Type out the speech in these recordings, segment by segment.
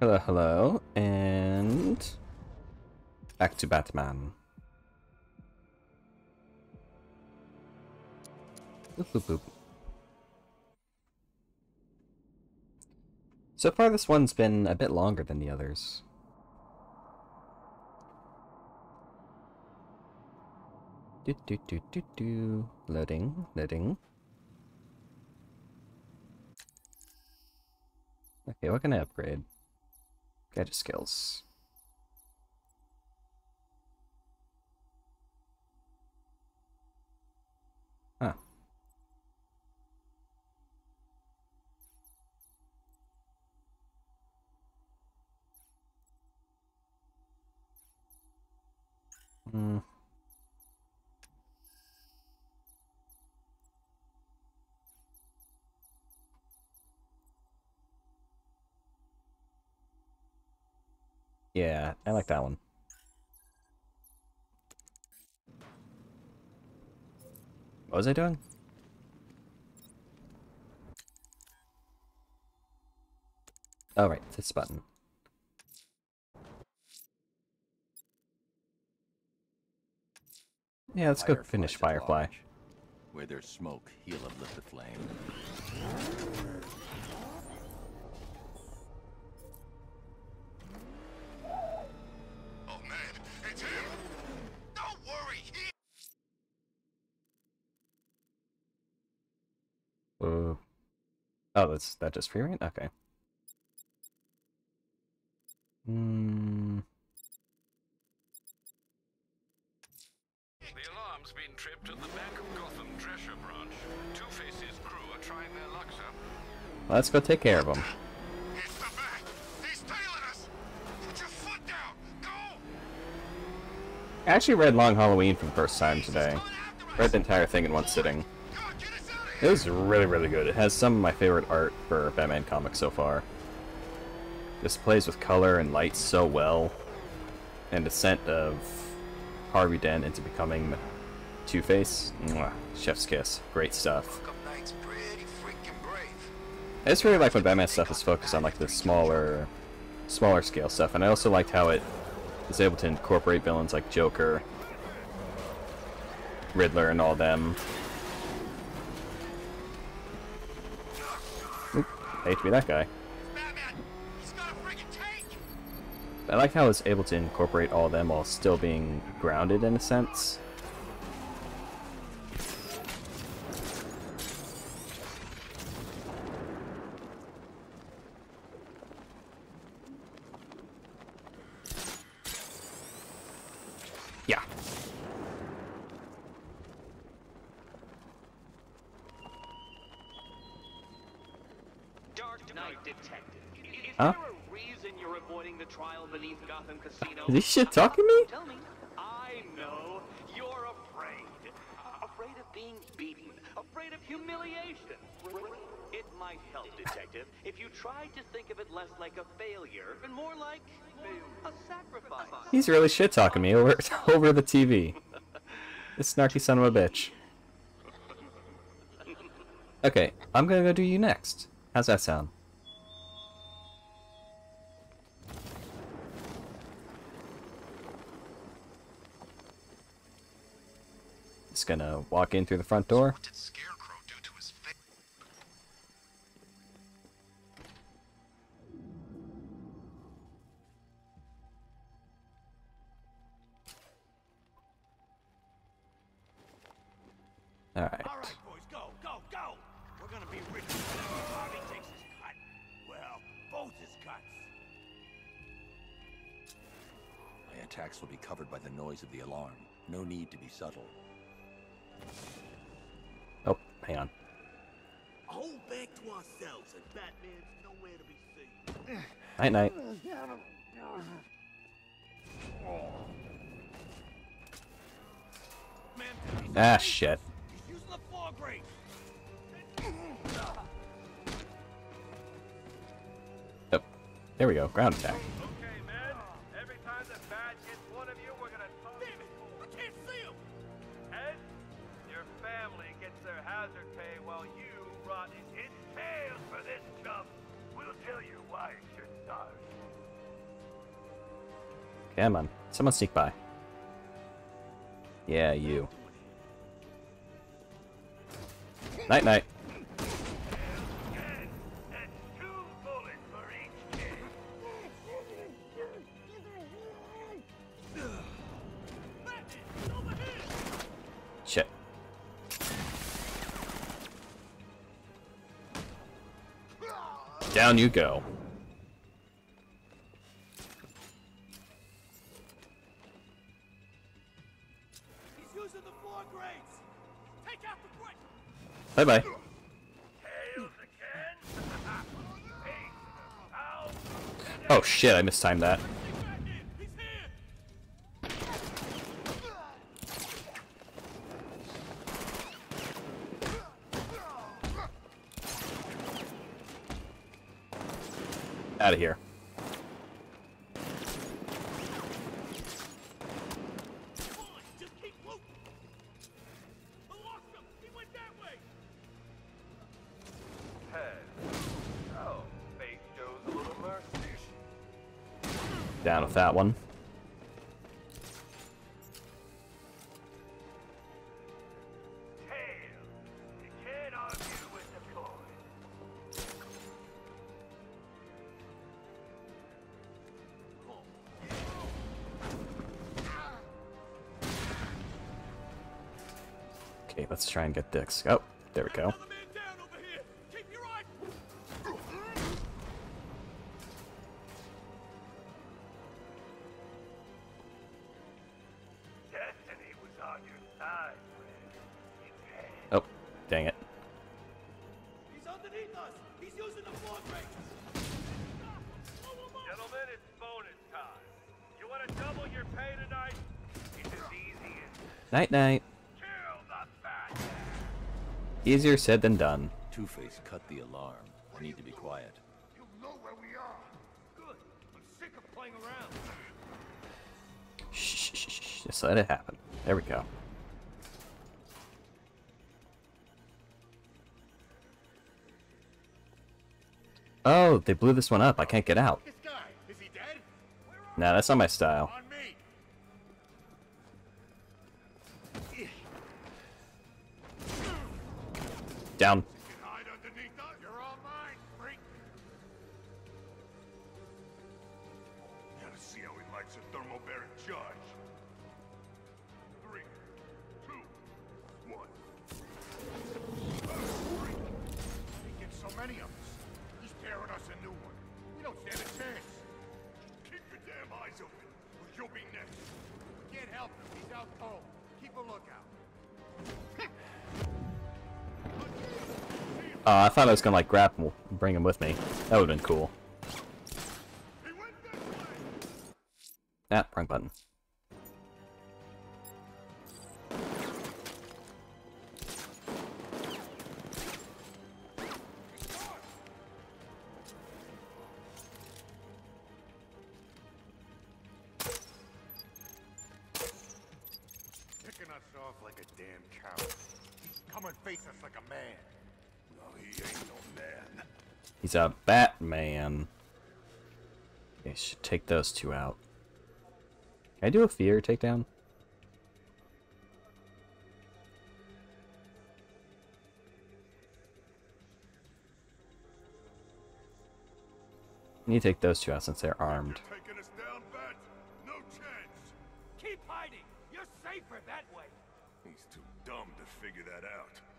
Hello, hello, and back to Batman. Boop, boop, boop. So far, this one's been a bit longer than the others. Do do do do do. Loading, loading. Okay, what can I upgrade? Gadget skills. Huh. Hmm. Yeah, I like that one. What was I doing? Oh, right, this button. Yeah, let's go finish Fireflies Firefly. large. Where there's smoke, he'll uplift the flame. Oh man, it's him! Don't worry, he Uh, oh, that's that just free reign? Okay. Hmm. The alarm's been tripped at the Bank of Gotham branch. Two-Face's crew are trying their luck, sir. Let's go take care of them. It's the bat! He's tailing us! Put your foot down! Go! I actually read Long Halloween for the first time today. Read the entire thing in one sitting. It was really, really good. It has some of my favorite art for Batman comics so far. This plays with color and light so well. And the scent of Harvey Dent into becoming Two-Face. Chef's kiss. Great stuff. I just really like when Batman stuff is focused on like the smaller, smaller scale stuff, and I also liked how it is able to incorporate villains like Joker, Riddler, and all them. Oop, hate to be that guy. I like how it's able to incorporate all of them while still being grounded in a sense. Yeah. Dark Knight Detective. Is Huh? there a reason you're avoiding the trial beneath Gotham Casino? Is this shit talking to me? Tell me. I know. You're afraid. Afraid of being beaten. Afraid of humiliation. It might help, Detective, if you tried to think of it less like a failure and more like a sacrifice. He's really shit talking me over over the TV. This snarky son of a bitch. Okay, I'm gonna go do you next. How's that sound? Just gonna walk in through the front door. What did Scarecrow do to his face? Alright. All right, boys, go, go, go! We're gonna be rich Harvey takes his cut. Well, both his cuts. My attacks will be covered by the noise of the alarm. No need to be subtle. Hang on. Hold back to ourselves, and Batman's nowhere to be seen. Night night. Ah, shit. he's using the floor grate. Oh, there we go. Ground attack. hazard pay while you rot in his for this chump. We'll tell you why should starve. Come on, someone sneak by. Yeah, you. Night-night. Down you go. He's using the floor grates! Take out the grate! Bye bye. Tails again? hey, ow! Oh shit, I mistimed that. A little mercy. Down with that one. Try and get Dix. Oh, there we go. Easier said than done. Two-Face cut the alarm. I need to be quiet. You know where we are. Good. I'm sick of playing around. Shh, shh, shh, shh. Just let it happen. There we go. Oh, they blew this one up. I can't get out. This guy, is he dead? Nah, that's not my style. Can't stand a chance. Keep your damn eyes open. You'll be next. We can't help him. He's out cold. Keep a lookout. Uh, I thought I was gonna like grab him, bring him with me. That would've been cool. He went this way. Ah, wrong button. He's a Batman. Okay, should take those two out. Can I do a fear takedown? I need to take those two out since they're armed. Down, No. Keep hiding. You're safer that way. He's too dumb to figure that out.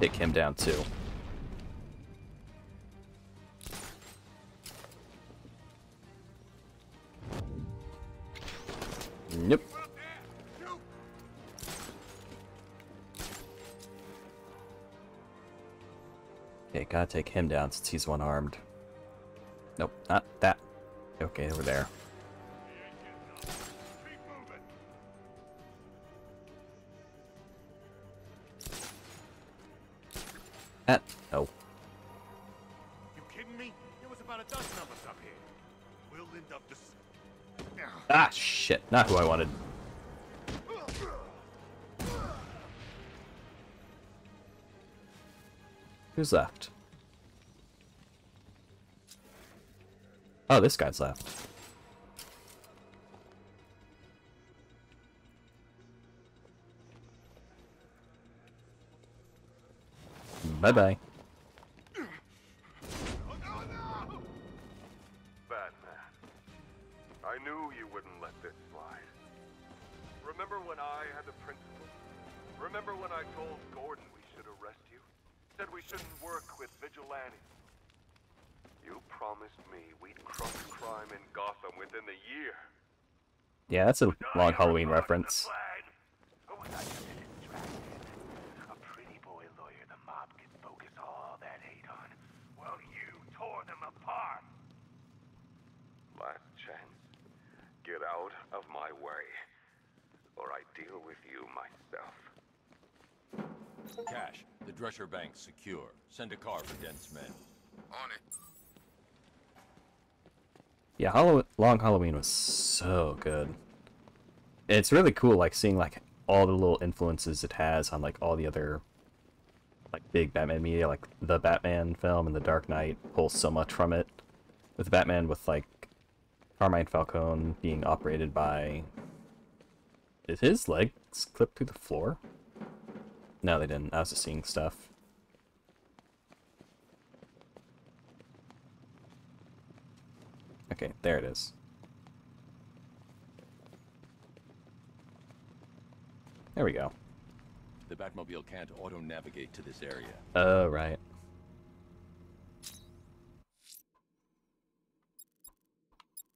Take him down too. Nope. Okay, gotta take him down since he's one armed. Nope, not that. Okay, over there. Not who I wanted. Who's left? Oh, this guy's left. Bye-bye. Apart. Halloween reference. Get out of my way. Or I deal with you myself. Cash, the Drescher Bank's secure. Send a car for Dent's men. On it. Yeah, Hallow Long Halloween was so good. It's really cool, like seeing like all the little influences it has on like all the other like big Batman media, like the Batman film and the Dark Knight pulls so much from it. With Batman, with like Carmine Falcone being operated by. Is his legs clipped through the floor? No, they didn't. I was just seeing stuff. Okay, there it is. There we go. The Batmobile can't auto-navigate to this area. Oh, right.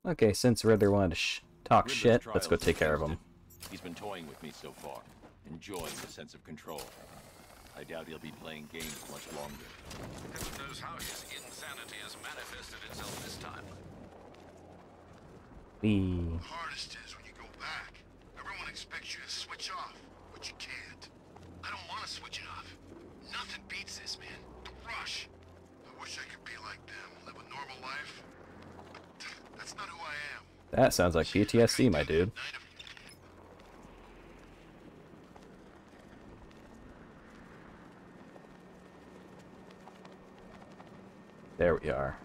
Okay, since Riddler wanted to sh talk Riddler's shit, let's go take care of him. him. He's been toying with me so far, enjoying the sense of control. I doubt he'll be playing games much longer. Heaven knows how his insanity has manifested itself this time. The Hardest is when you go back. Everyone expects you to switch off, but you can't. I don't want to switch it off. Nothing beats this, man. The rush. I wish I could be like them, live a normal life. That's not who I am. that sounds like PTSD, my dude. There we are,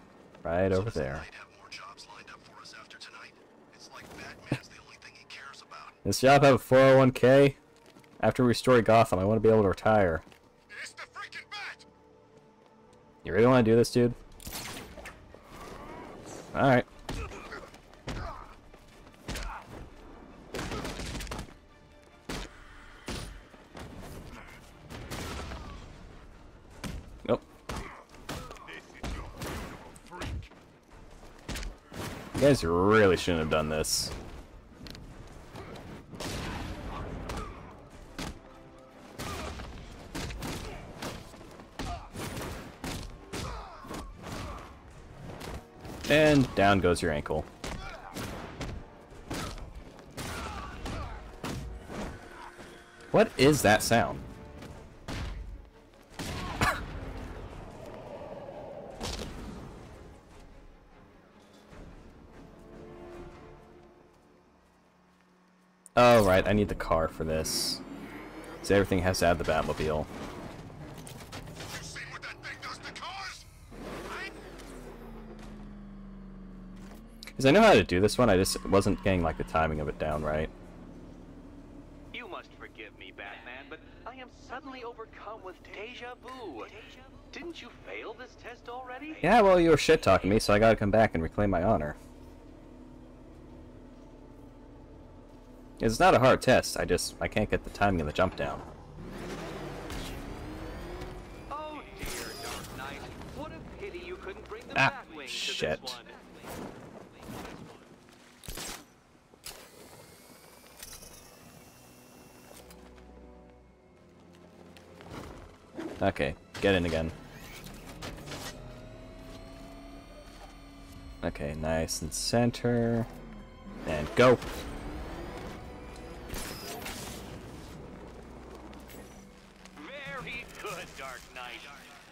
right over there. night have more jobs lined up for us after tonight? It's like Batman's the only thing he cares about. This job have a 401k? After we restore Gotham, I want to be able to retire. It's the freaking bat! You really want to do this, dude? Alright. Nope. You guys really shouldn't have done this. And down goes your ankle. What is that sound? oh, right, I need the car for this. So everything has to have the Batmobile. You seen what that thing does to cars? I Because I know how to do this one, I just wasn't getting like the timing of it down right. You must forgive me, Batman, but I am suddenly overcome with deja vu. Didn't you fail this test already? Yeah, well, you were shit talking me, so I gotta come back and reclaim my honor. It's not a hard test, I just I can't get the timing of the jump down. Oh dear, Dark Knight. What a pity you couldn't bring the Ah, Batwing shit. to this one. Okay, get in again. Okay, nice and center. And go! Very good, Dark Knight.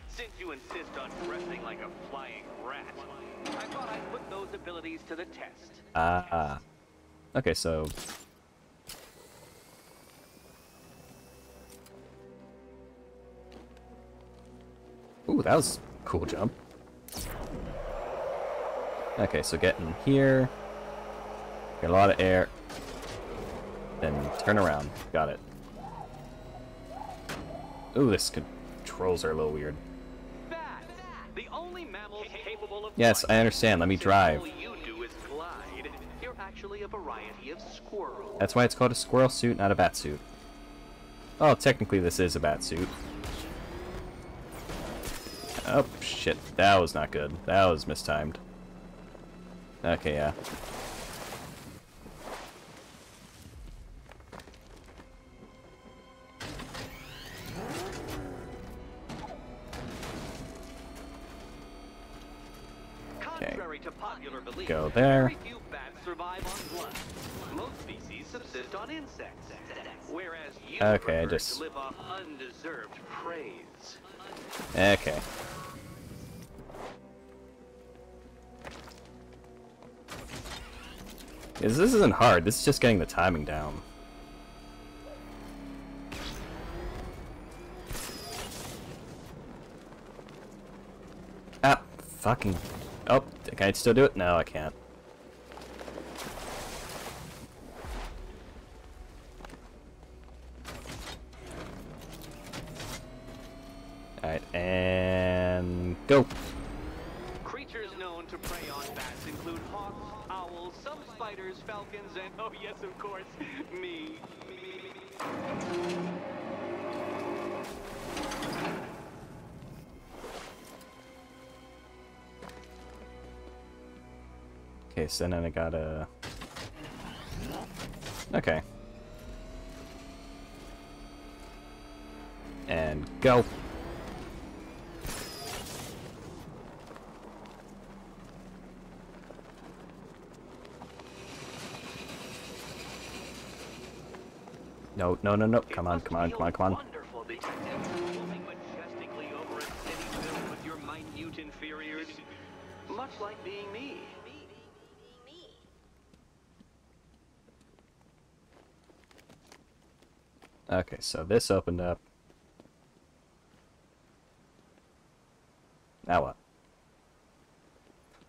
Since you insist on dressing like a flying rat, I thought I'd put those abilities to the test. Ah. ah. Okay, so... Ooh, that was a cool jump. Okay, so get in here. Get a lot of air. Then turn around. Got it. Ooh, this controls are a little weird. Bat, the only mammal capable of Yes. I understand. Let me drive. All you do is glide. You're actually a variety of squirrel. That's why it's called a squirrel suit, not a bat suit. Oh, technically this is a bat suit. Oh, shit. That was not good. That was mistimed. Okay, yeah. Contrary to popular belief, Go there. few bats survive on blood. Most species subsist on insects, whereas you Okay, I just- live off undeserved praise. Okay. This this isn't hard, this is just getting the timing down. Ah, fucking... Oh, can I still do it? No, I can't. Alright, and... Go! Creatures known to prey on bats include hawks, owls, some spiders, falcons, and oh yes, of course, me. Okay, so then I gotta... Okay. And go. No, no, no, no. Come on, come on, come on, come on. Wonderful, detective. Moving majestically over a city filled with your minute inferiors. Much like being me. Okay, so this opened up. Now what?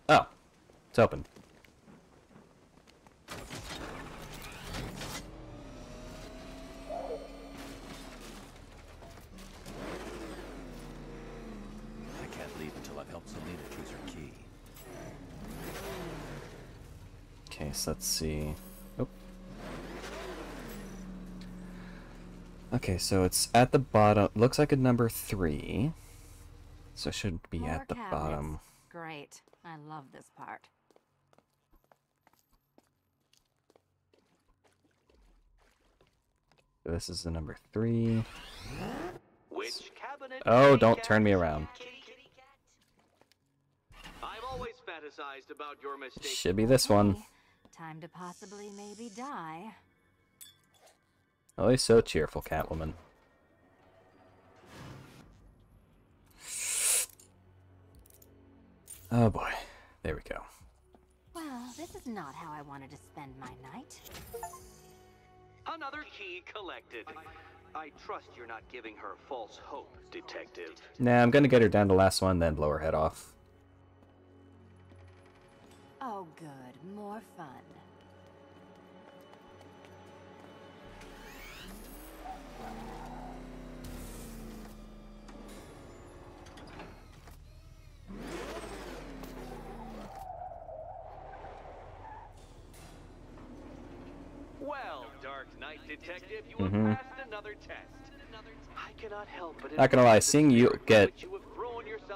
Oh, it's open. I can't leave until I've helped Selina choose her key. Okay, let's see. Oh. Okay, so it's at the bottom. Looks like a number three. So it should be More at the cabinets. bottom. Great. I love this part. So this is the number three. Which cabinet? Oh, don't turn me around. I've always fantasized about your mistakes. Should be this one. Okay, Time to possibly maybe die. Oh, Always so cheerful, Catwoman. Oh boy. There we go. Well, this is not how I wanted to spend my night. Another key collected. I trust you're not giving her false hope, detective. Nah, I'm gonna get her down to last one, then blow her head off. Oh, good. More fun. Well, Dark Knight Detective, you have Mhm. passed another test. I cannot help but Not gonna lie, seeing you get you have thrown yourself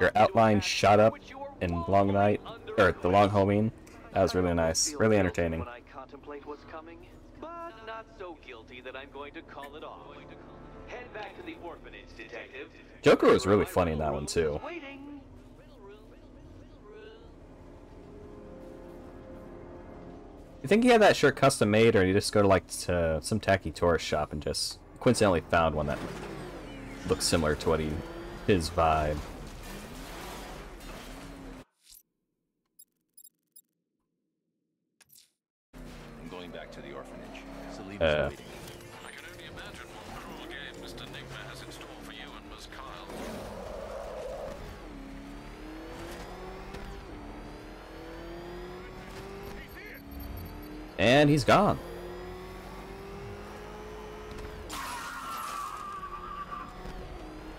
Your outline shot up which you were in Long Night, or the Long. Homing. That was really nice. Really entertaining. When I contemplate what's coming, but not so guilty that I'm going to call it off. Head back to the orphanage, detective. Joker was really funny in that one, too. You think he had that shirt custom made, or did he just go to like to some tacky tourist shop and just coincidentally found one that looks similar to what he his vibe? to the orphanage. Uh, waiting. I can only imagine what cruel game Mr. Nygma has in store for you and Ms. Kyle. And he's gone.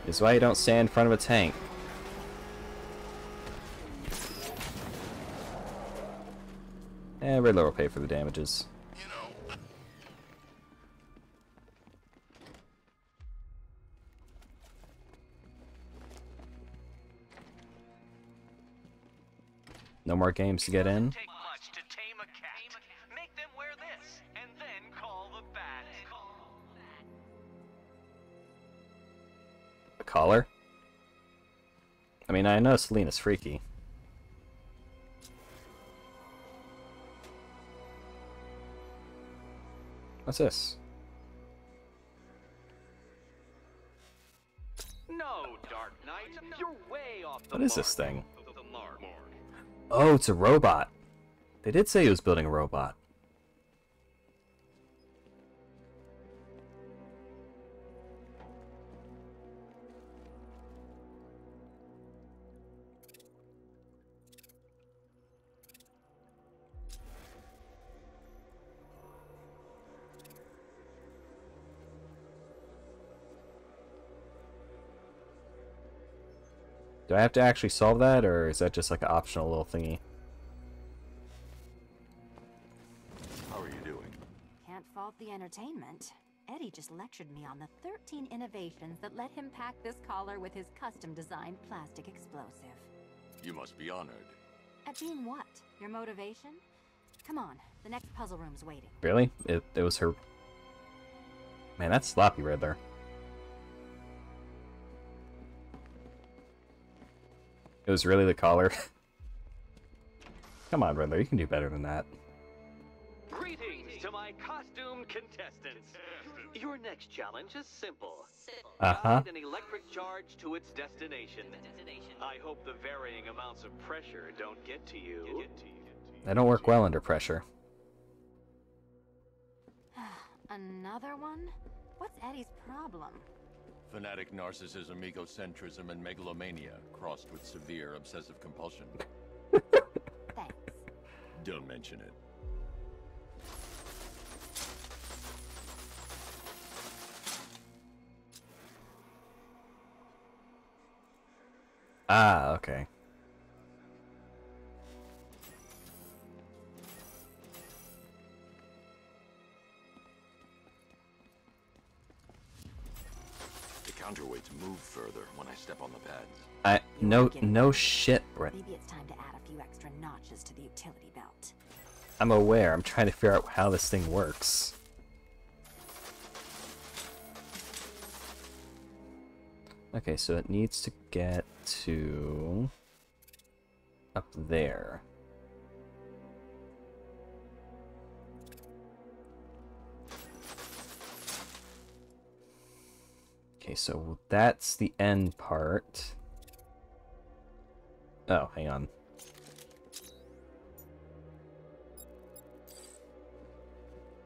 This is why you don't stand in front of a tank. And Riddler will pay for the damages. More games to get in. Take much to tame a cat. Make them wear this, and then call the bat. A collar? I mean, I know Selina's freaky. What's this? No, Dark Knight, you're way off the What is this thing? Oh, it's a robot. They did say he was building a robot. Do I have to actually solve that, or is that just like an optional little thingy? How are you doing? Can't fault the entertainment. Eddie just lectured me on the 13 innovations that let him pack this collar with his custom designed plastic explosive. You must be honored. At being what? Your motivation? Come on, the next puzzle room's waiting. Really? It, it was her... Man, that's sloppy Riddler. It was really the collar. Come on, Riddler, you can do better than that. Greetings to my costume contestants. Your next challenge is simple. Uh-huh. Guide an electric charge to its destination. I hope the varying amounts of pressure don't get to you. They don't work well under pressure. Another one? What's Eddie's problem? Fanatic narcissism, egocentrism, and megalomania, crossed with severe obsessive compulsion. Thanks. Don't mention it. Ah, okay. The counterweights move further when I step on the pads. I no no shit, Brent. Maybe it's time to add a few extra notches to the utility belt. I'm aware. I'm trying to figure out how this thing works. Okay, so it needs to get to up there. Okay, so that's the end part. Oh, hang on.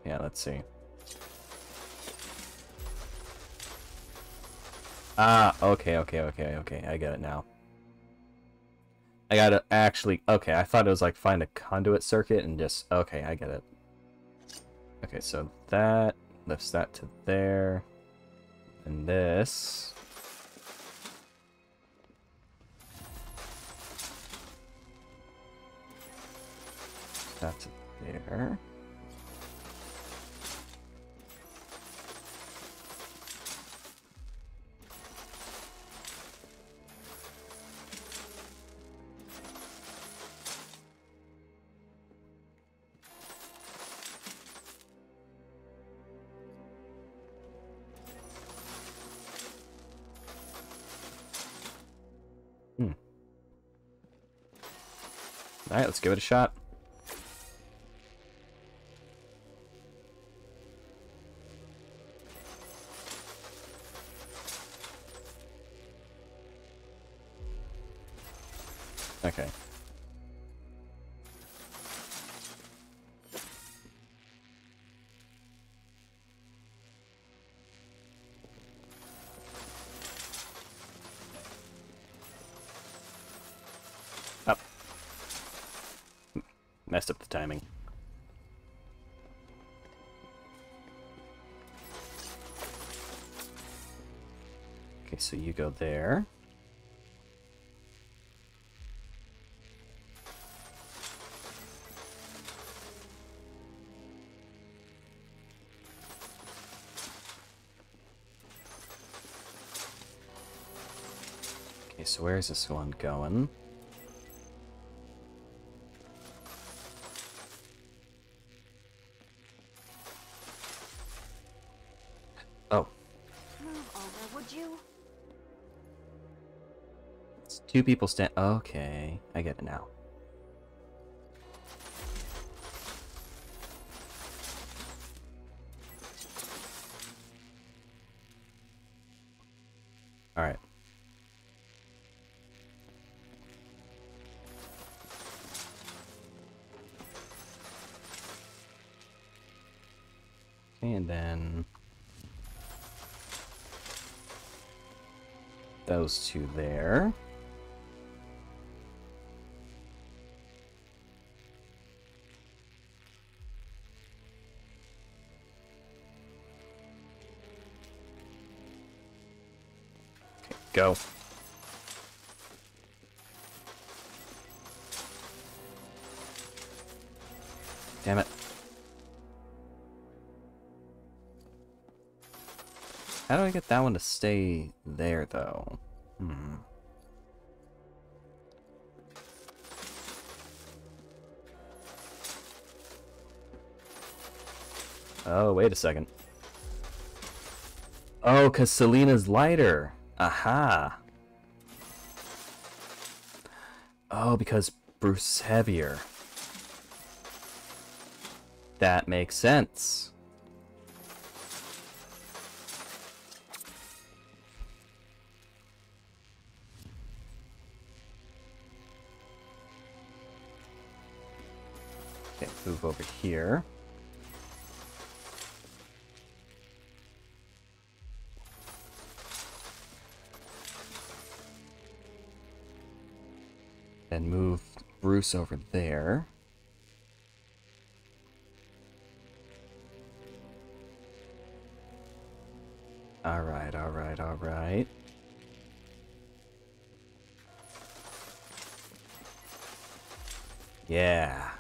Yeah, let's see. Ah, okay, okay, okay, okay. I get it now. I gotta actually... Okay, I thought it was like find a conduit circuit and just... Okay, I get it. Okay, so that lifts that to there. And this... That's it there. Alright, let's give it a shot. Go there. Okay, so where's this one going? Two people stand. Okay, I get it now. Get that one to stay there, though? Hmm. Oh, wait a second. Oh, because Selina's lighter. Aha. Oh, because Bruce's heavier. That makes sense. Over here. And move Bruce over there. Alright, alright, alright. Yeah.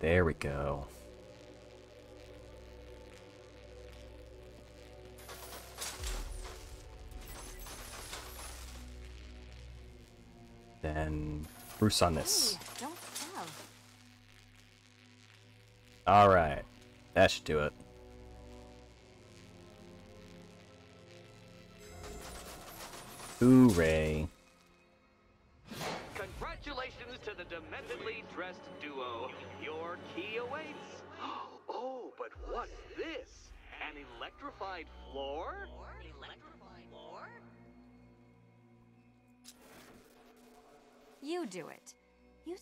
There we go. Then Bruce on this. Hey, don't shove. Alright. That should do it. Hooray.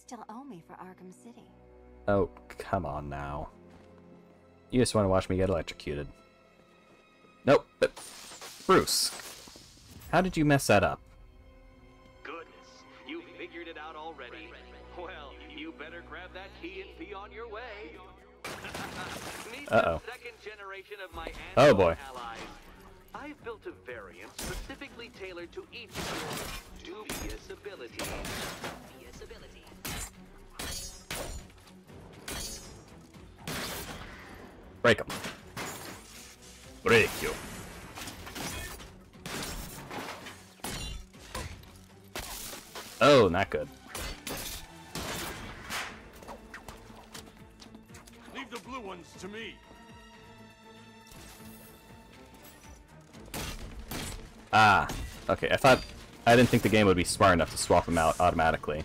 Still owe me for Arkham City. Oh, come on now. You just want to watch me get electrocuted. Nope, but Bruce, how did you mess that up? Goodness, you figured it out already. Well, you better grab that key and be on your way. Uh-oh. the second generation of my Oh, boy. allies. I've built a variant specifically tailored to each of your. Dubious abilities. Break him. Break you. Oh, not good. Leave the blue ones to me. Ah, okay. I thought I didn't think the game would be smart enough to swap them out automatically.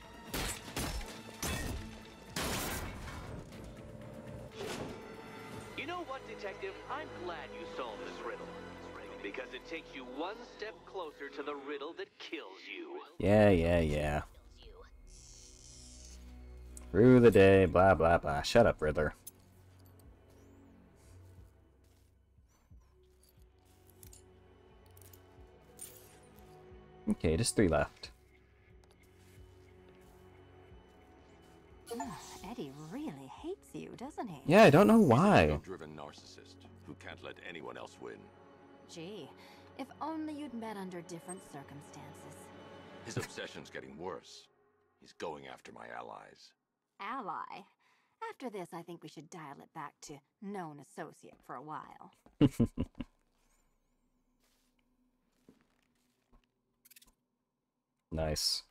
Because it takes you one step closer to the riddle that kills you. Yeah, yeah, yeah. Through the day, blah, blah, blah. Shut up, Riddler. Okay, just three left. Ugh, Eddie really hates you, doesn't he? Yeah, I don't know He's a why. ego-driven narcissist who can't let anyone else win. Gee, if only you'd met under different circumstances. His obsession's getting worse. He's going after my allies. Ally. After this, I think we should dial it back to known associate for a while. Nice.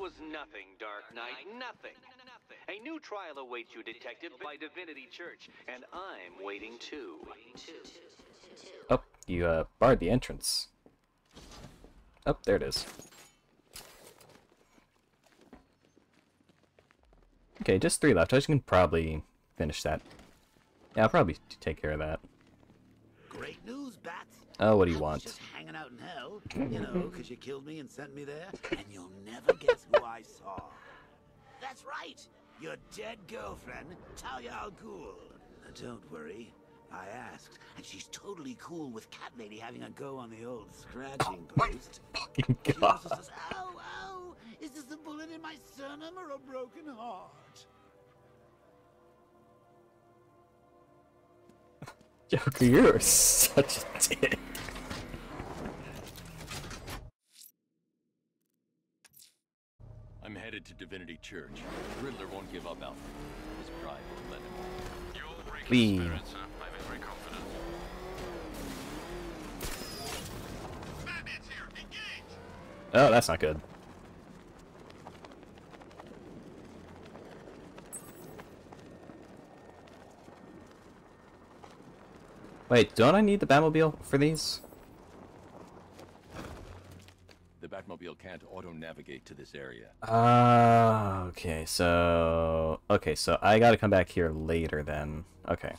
Was nothing, Dark Knight. Nothing. A new trial awaits you, Detective, by Divinity Church, and I'm waiting too. Oh, you uh, barred the entrance. Oh, there it is. Okay, just three left. I can probably finish that. Yeah, I'll probably take care of that. Great news, Bat. Oh, what do you want? just hanging out in hell, you know, because you killed me and sent me there, and you'll never guess who I saw. That's right, your dead girlfriend, Talia al Ghul. Don't worry, I asked, and she's totally cool with Cat Lady having a go on the old scratching post. Fucking She also God. says, "Ow, ow! Is this a bullet in my sternum or a broken heart?" Joker, you're such a dick. I'm headed to Divinity Church. Riddler won't give up, Alfred. His pride won't let him. You'll break We- his spirit, sir. I'm very confident. Batman's here! Engage! Oh, that's not good. Wait, don't I need the Batmobile for these? The Batmobile can't auto-navigate to this area. Ah, okay, so... Okay, so I gotta come back here later then. Okay.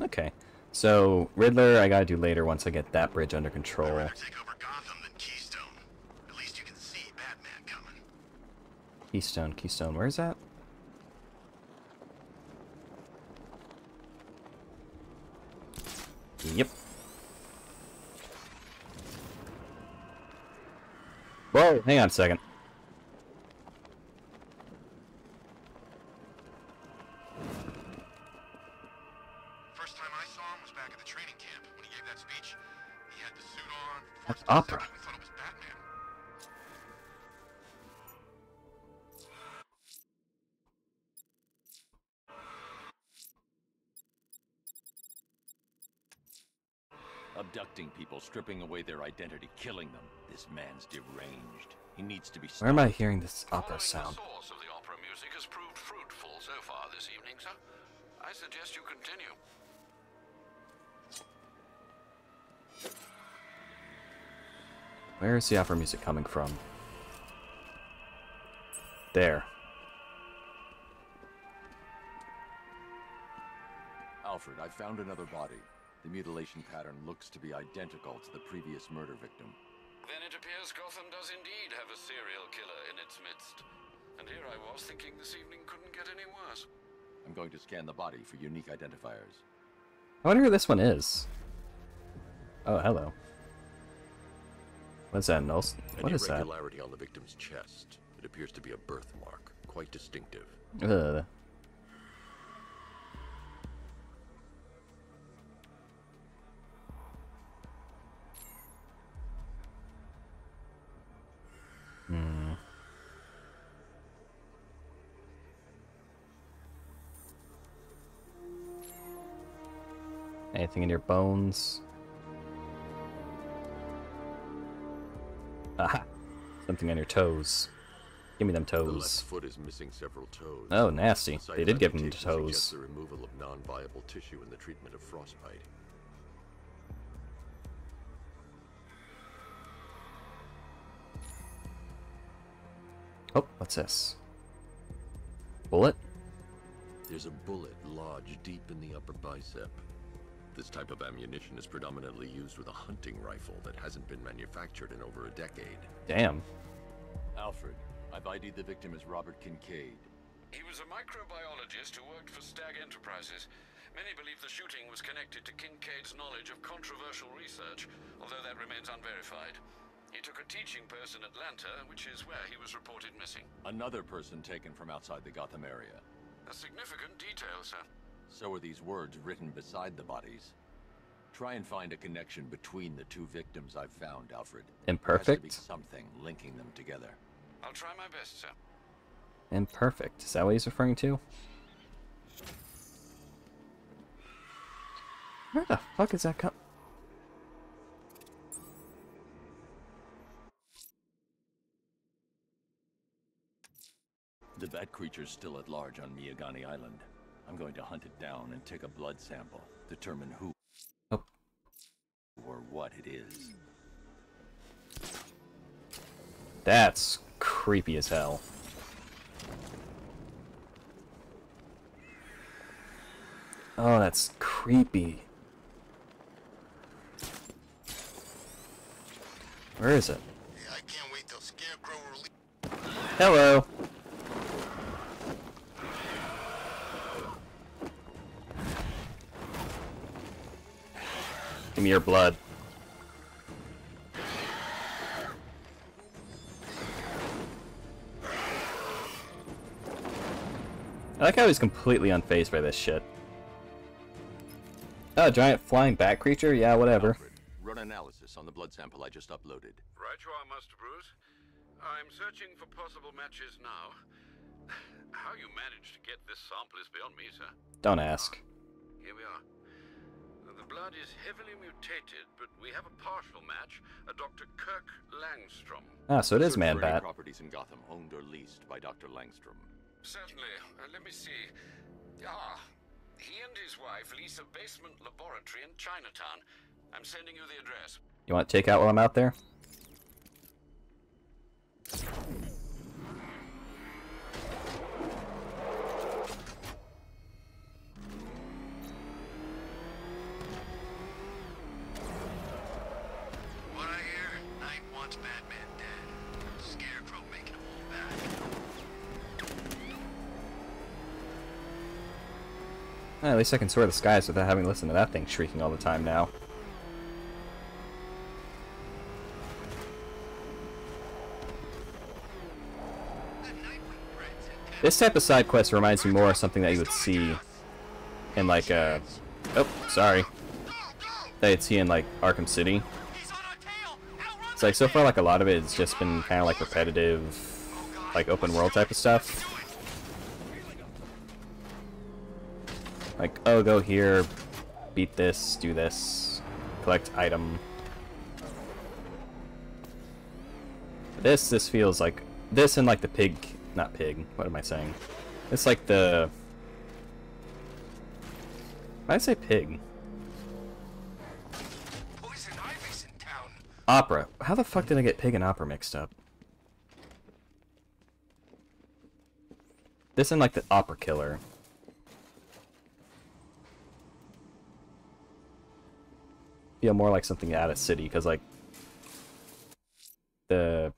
Okay. So, Riddler, I gotta do later once I get that bridge under control. I'd rather take over Gotham than Keystone. At least you can see Batman coming. Keystone, Keystone, where's that? Yep. Whoa, hang on a second. Opera. second, We thought it was Batman. Abducting people, stripping away their identity, killing them. This man's deranged. He needs to be stopped. Where am I hearing this opera sound? the source of the opera music has proved fruitful so far this evening, sir. I suggest you continue. Where is the opera music coming from? There. Alfred, I found another body. The mutilation pattern looks to be identical to the previous murder victim. Then it appears Gotham does indeed have a serial killer in its midst. And here I was thinking this evening couldn't get any worse. I'm going to scan the body for unique identifiers. I wonder who this one is. Oh, hello. What's that, Nels? What is that? on the victim's chest. It appears to be a birthmark, quite distinctive. Ugh. Hmm. Anything in your bones? Something on your toes. Give me them The left toes. foot is missing several toes. Oh, nasty. The They did give him the documentation suggests toes. the removal of non-viable tissue in the treatment of frostbite. Oh, what's this? Bullet? There's a bullet lodged deep in the upper bicep. This type of ammunition is predominantly used with a hunting rifle that hasn't been manufactured in over a decade. Damn. Alfred, I've ID'd the victim as Robert Kincaid. He was a microbiologist who worked for Stagg Enterprises. Many believe the shooting was connected to Kincaid's knowledge of controversial research, although that remains unverified. He took a teaching post in Atlanta, which is where he was reported missing. Another person taken from outside the Gotham area. A significant detail, sir. So are these words written beside the bodies. Try and find a connection between the two victims I've found, Alfred. There has to be Imperfect? something linking them together. I'll try my best, sir. Imperfect. Is that what he's referring to? Where the fuck is that come? The bat creature's still at large on Miagani Island. I'm going to hunt it down and take a blood sample, determine who Oh. or what it is. That's creepy as hell. Oh, that's creepy. Where is it? I can't wait till Scarecrow release. Hello. Give me your blood. I like how he's completely unfazed by this shit. Oh, giant flying bat creature? Yeah, whatever. Alfred, run analysis on the blood sample I just uploaded. Right you are, Master Bruce. I'm searching for possible matches now. How you managed to get this sample is beyond me, sir. Don't ask. Here we are. The blood is heavily mutated, but we have a partial match, a Dr. Kirk Langstrom. Ah, so it is Search Man-Bat. properties in Gotham owned or leased by Dr. Langstrom. Certainly. Uh, let me see. Ah, he and his wife lease a basement laboratory in Chinatown. I'm sending you the address. You want to take out while I'm out there? Least I can soar the skies without having to listen to that thing shrieking all the time now. This type of side quest reminds me more of something that you would see in like uh oh sorry that you'd see in like Arkham City. It's like so far like a lot of it has just been kind of like repetitive, like open world type of stuff. Like, oh, go here, beat this, do this, collect item. This, this feels like, this and like the pig, not pig, what am I saying? It's like the, why did I say pig? Poison Ivy's in town. Opera. How the fuck did I get pig and opera mixed up? This and like the opera killer. Feel more like something out of city because like the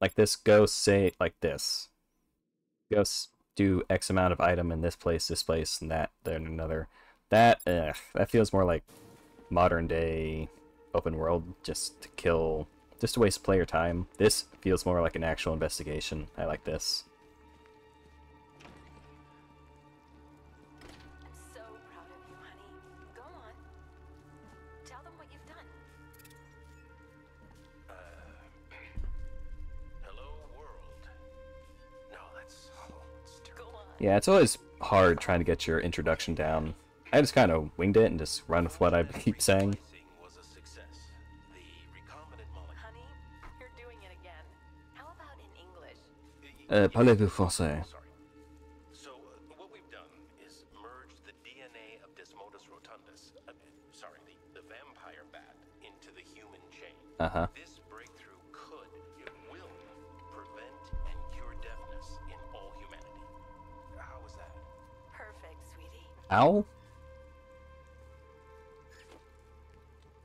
like this go say like this. Go do X amount of item in this place, this place, and that, then another. That ugh, that feels more like modern day open world just to kill just to waste player time. This feels more like an actual investigation. I like this. Yeah, it's always hard trying to get your introduction down I just kind of winged it and just run with what I keep saying. was a success. The recombinant molecule. Honey, you're doing it again. How about in English? Uh, parlez-vous français? So, uh, what we've done is merged the DNA of Desmodus rotundus, uh, sorry, the, the vampire bat, into the human chain. Uh sweetie. Owl?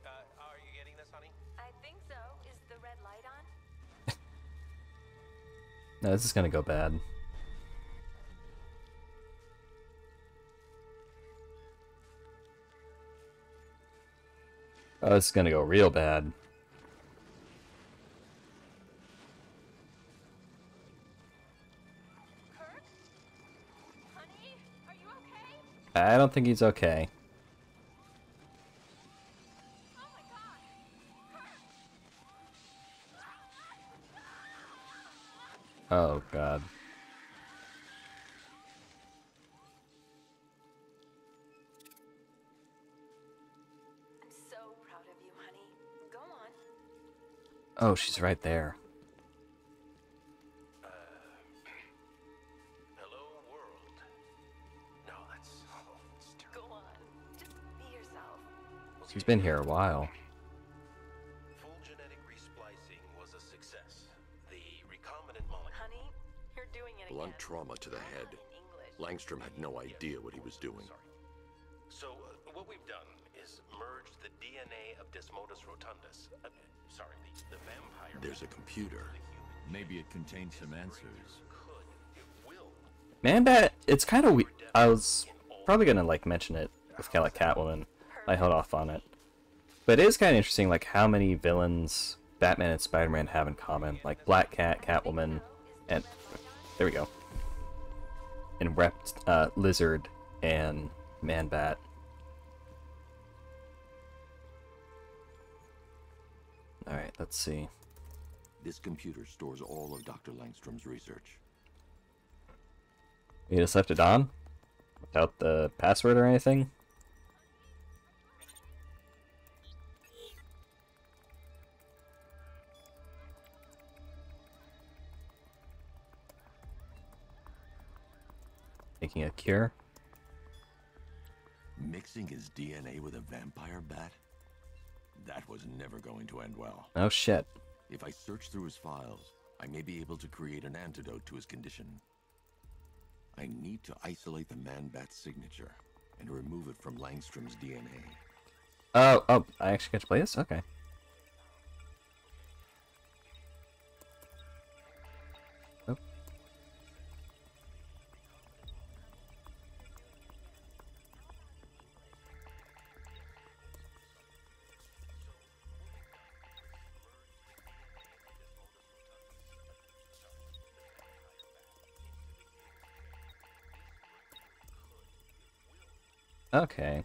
Uh, are you getting this, honey? I think so. Is the red light on? No, this is gonna go bad. Oh, this is gonna go real bad. I don't think he's okay. Oh god! Oh god. I'm so proud of you, honey. Go on. Oh, she's right there. She's been here a while. Full genetic resplicing was a success. The recombinant molecule. Honey, you're doing it Blunt again. trauma to the head. about in English? Langstrom had no idea what he was doing. So, uh, what we've done is merged the DNA of Desmodus rotundus. Uh, sorry, the, the vampire. There's a computer. into the human Maybe it contains some answers. could, it will. Man Bat, it's kind of we- I was probably gonna like mention it with kind of like Catwoman. I held off on it, but it is kind of interesting like how many villains Batman and Spider-Man have in common, like Black Cat, Catwoman, and there we go, and Rept, uh, Lizard, and Man Bat. All right, let's see. This computer stores all of Dr. Langstrom's research. You just left it on without the password or anything. Making a cure. Mixing his DNA with a vampire bat? That was never going to end well. Oh shit. If I search through his files, I may be able to create an antidote to his condition. I need to isolate the man-bat signature and remove it from Langstrom's DNA. Oh, oh, I actually get to play this? Okay. Okay.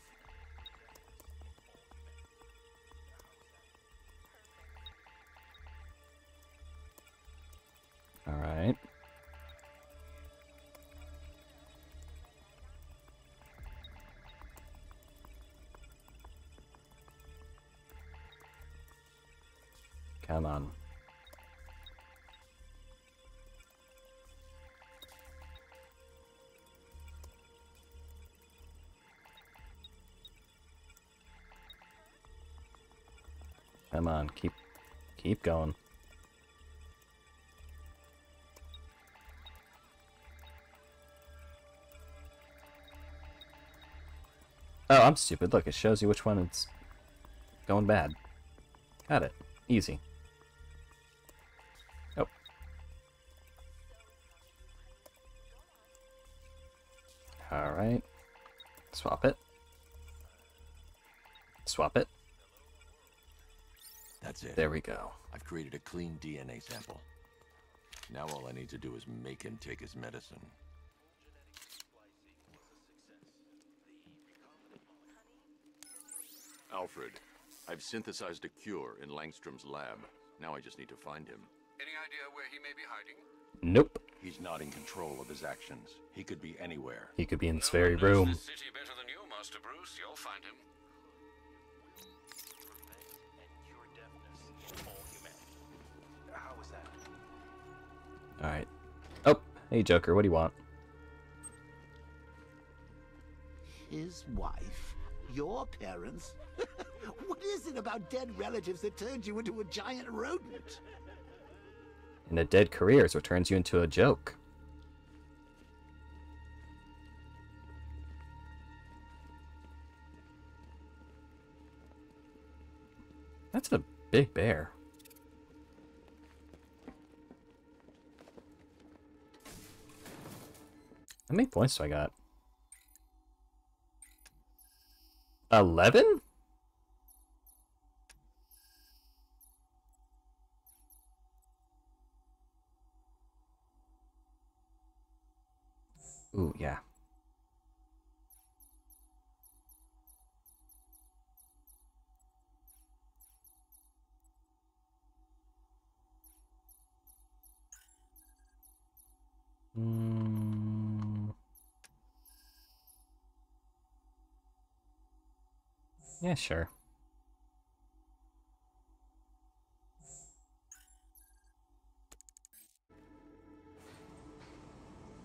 Come on, keep keep going. Oh, I'm stupid. Look, it shows you which one it's going bad. Got it. Easy. Oh. Alright. Swap it. Swap it. That's it. There we go. I've created a clean DNA sample. Now all I need to do is make him take his medicine. Alfred, I've synthesized a cure in Langstrom's lab. Now I just need to find him. Any idea where he may be hiding? Nope. He's not in control of his actions. He could be anywhere. He could be in this No very room. This city better than you, Master Bruce. You'll find him. Alright. Oh, hey Joker, what do you want? His wife? Your parents? what is it about dead relatives that turns you into a giant rodent? And a dead career is what turns you into a joke. That's a big bear. How many points do I got? 11? Ooh, yeah. Mm. Yeah, sure.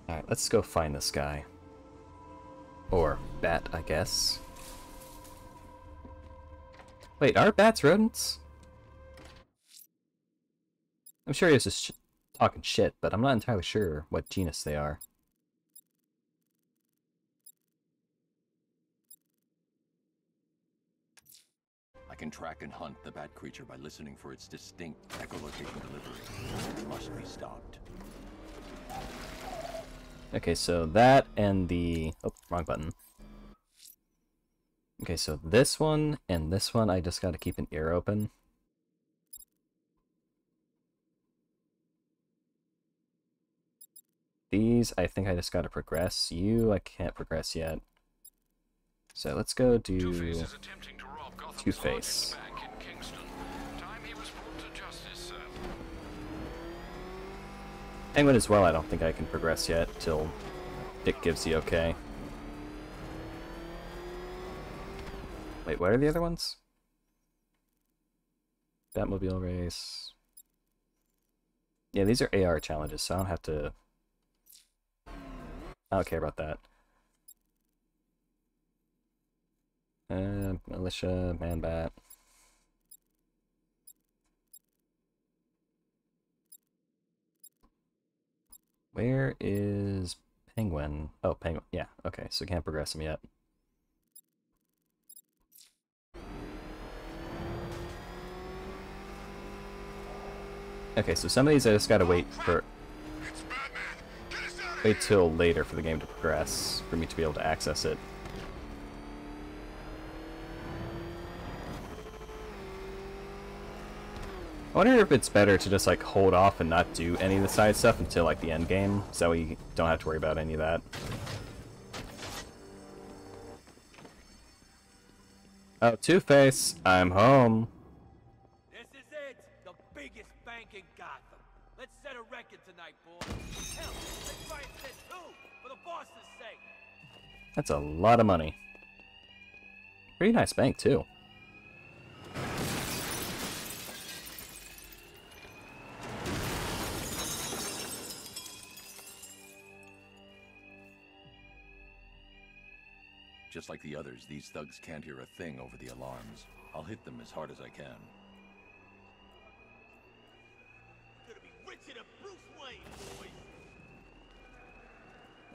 Alright, let's go find this guy. Or bat, I guess. Wait, are bats rodents? I'm sure he was just sh talking shit, but I'm not entirely sure what genus they are. Can track and hunt the bat creature by listening for its distinct echolocation delivery. It must be stopped. Okay, so that and the... Oh, wrong button. Okay, so this one and this one, I just gotta keep an ear open. These, I think I just gotta progress. You, I can't progress yet. So let's go do Two-Face is attempting to rob Gotham's Two-Face. Penguin as well, I don't think I can progress yet till Dick gives the okay. Wait, what are the other ones? Batmobile race. Yeah, these are AR challenges, so I don't have to... I don't care about that. Uh, militia, man bat. Where is Penguin? Oh, Penguin. Yeah, okay, so can't progress him yet. Okay, so some of these I just gotta wait for... Wait till later for the game to progress, for me to be able to access it. I wonder if it's better to just like hold off and not do any of the side stuff until like the end game, so we don't have to worry about any of that. Oh, Two-Face, I'm home. This is it, the biggest bank in Gotham. Let's set a record tonight, boys. Hell, let's try and set two, for the boss's sake. That's a lot of money. Pretty nice bank too. Just like the others, these thugs can't hear a thing over the alarms. I'll hit them as hard as I can. Gonna be richer than Bruce Wayne, boys.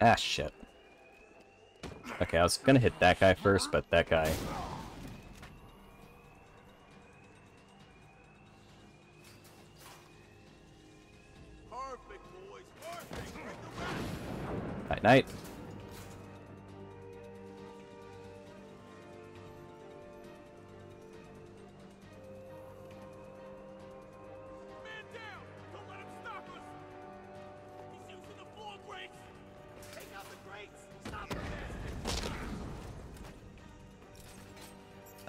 Ah, shit. Okay, I was gonna hit that guy first, but that guy... Perfect, boys, perfect. Bring the rest. Night night.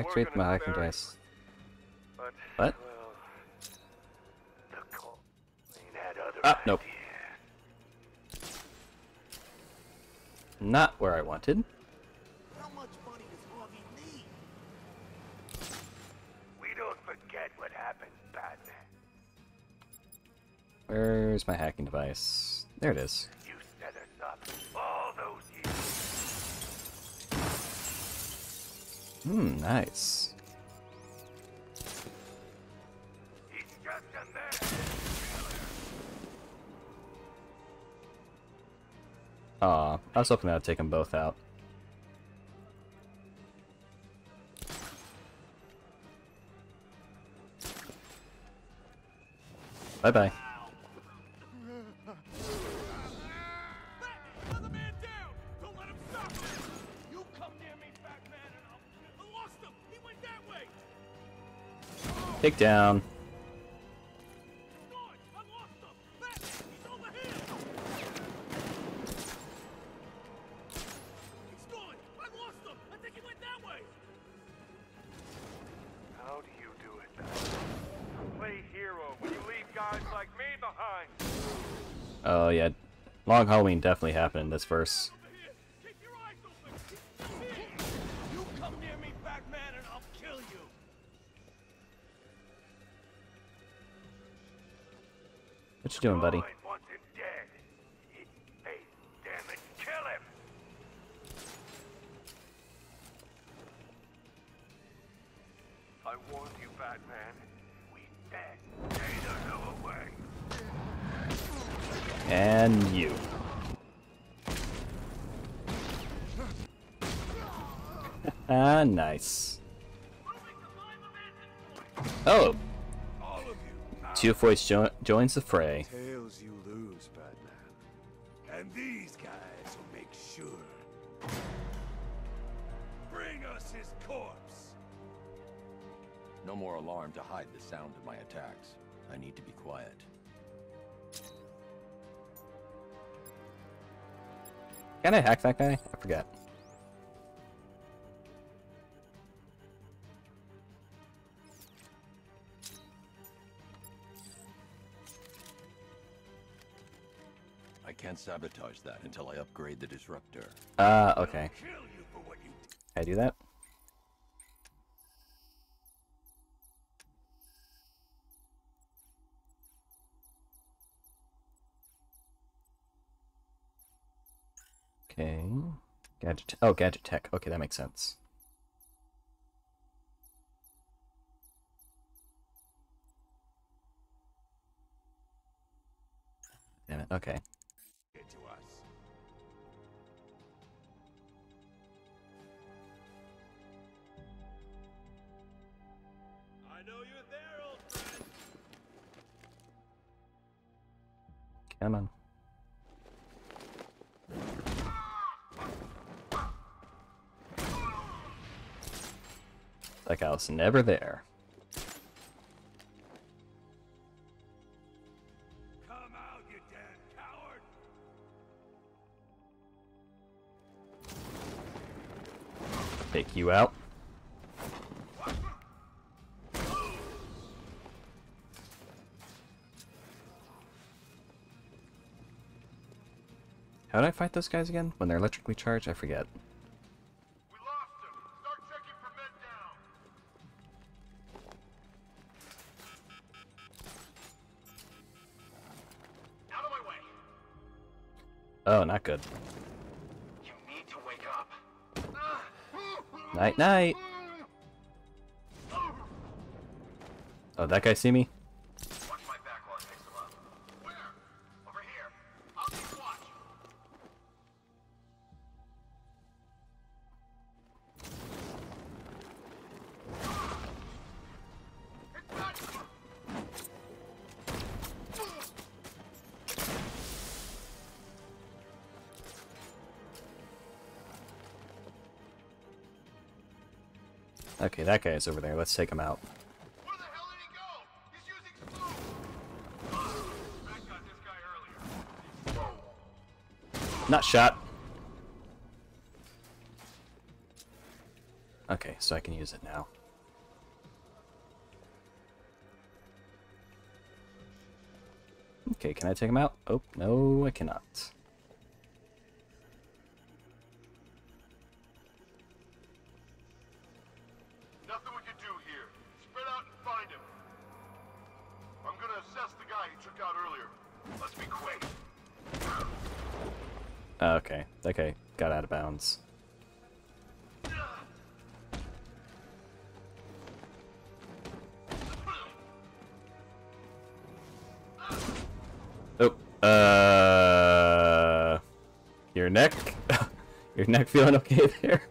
Activate my hacking device. But, What? well, the Colleen Ah, nope. Not where I wanted. How much money does Harvey need? We don't forget what happened, Batman. Where's my hacking device? There it is. Hmm, nice. Aw, I was hoping that would take them both out. Bye bye me down. Oh yeah, Long Halloween definitely happened in this verse. What you doing, buddy? Voice jo joins the fray. Tails you lose, Batman. And these guys will make sure. Bring us his corpse. No more alarm to hide the sound of my attacks. I need to be quiet. Can I hack that guy? I forget. Sabotage that until I upgrade the disruptor. Ah, okay. I do that? Okay. Gadget. Oh, gadget tech. Okay, that makes sense. Damn it. Okay. Come on. Like I was never there. Come out, you damn coward! Take you out. How do I fight those guys again? When they're electrically charged? I forget. We lost him. Start checking for men down. Out of my way. Oh, not good. You need to wake up. Night night. Oh, that guy see me? over there. Let's take him out. Not shot. Okay, so I can use it now. Okay, can I take him out? Oh, no, I cannot. Oh, okay, okay, got out of bounds. Oh, uh, your neck, your neck feeling okay there?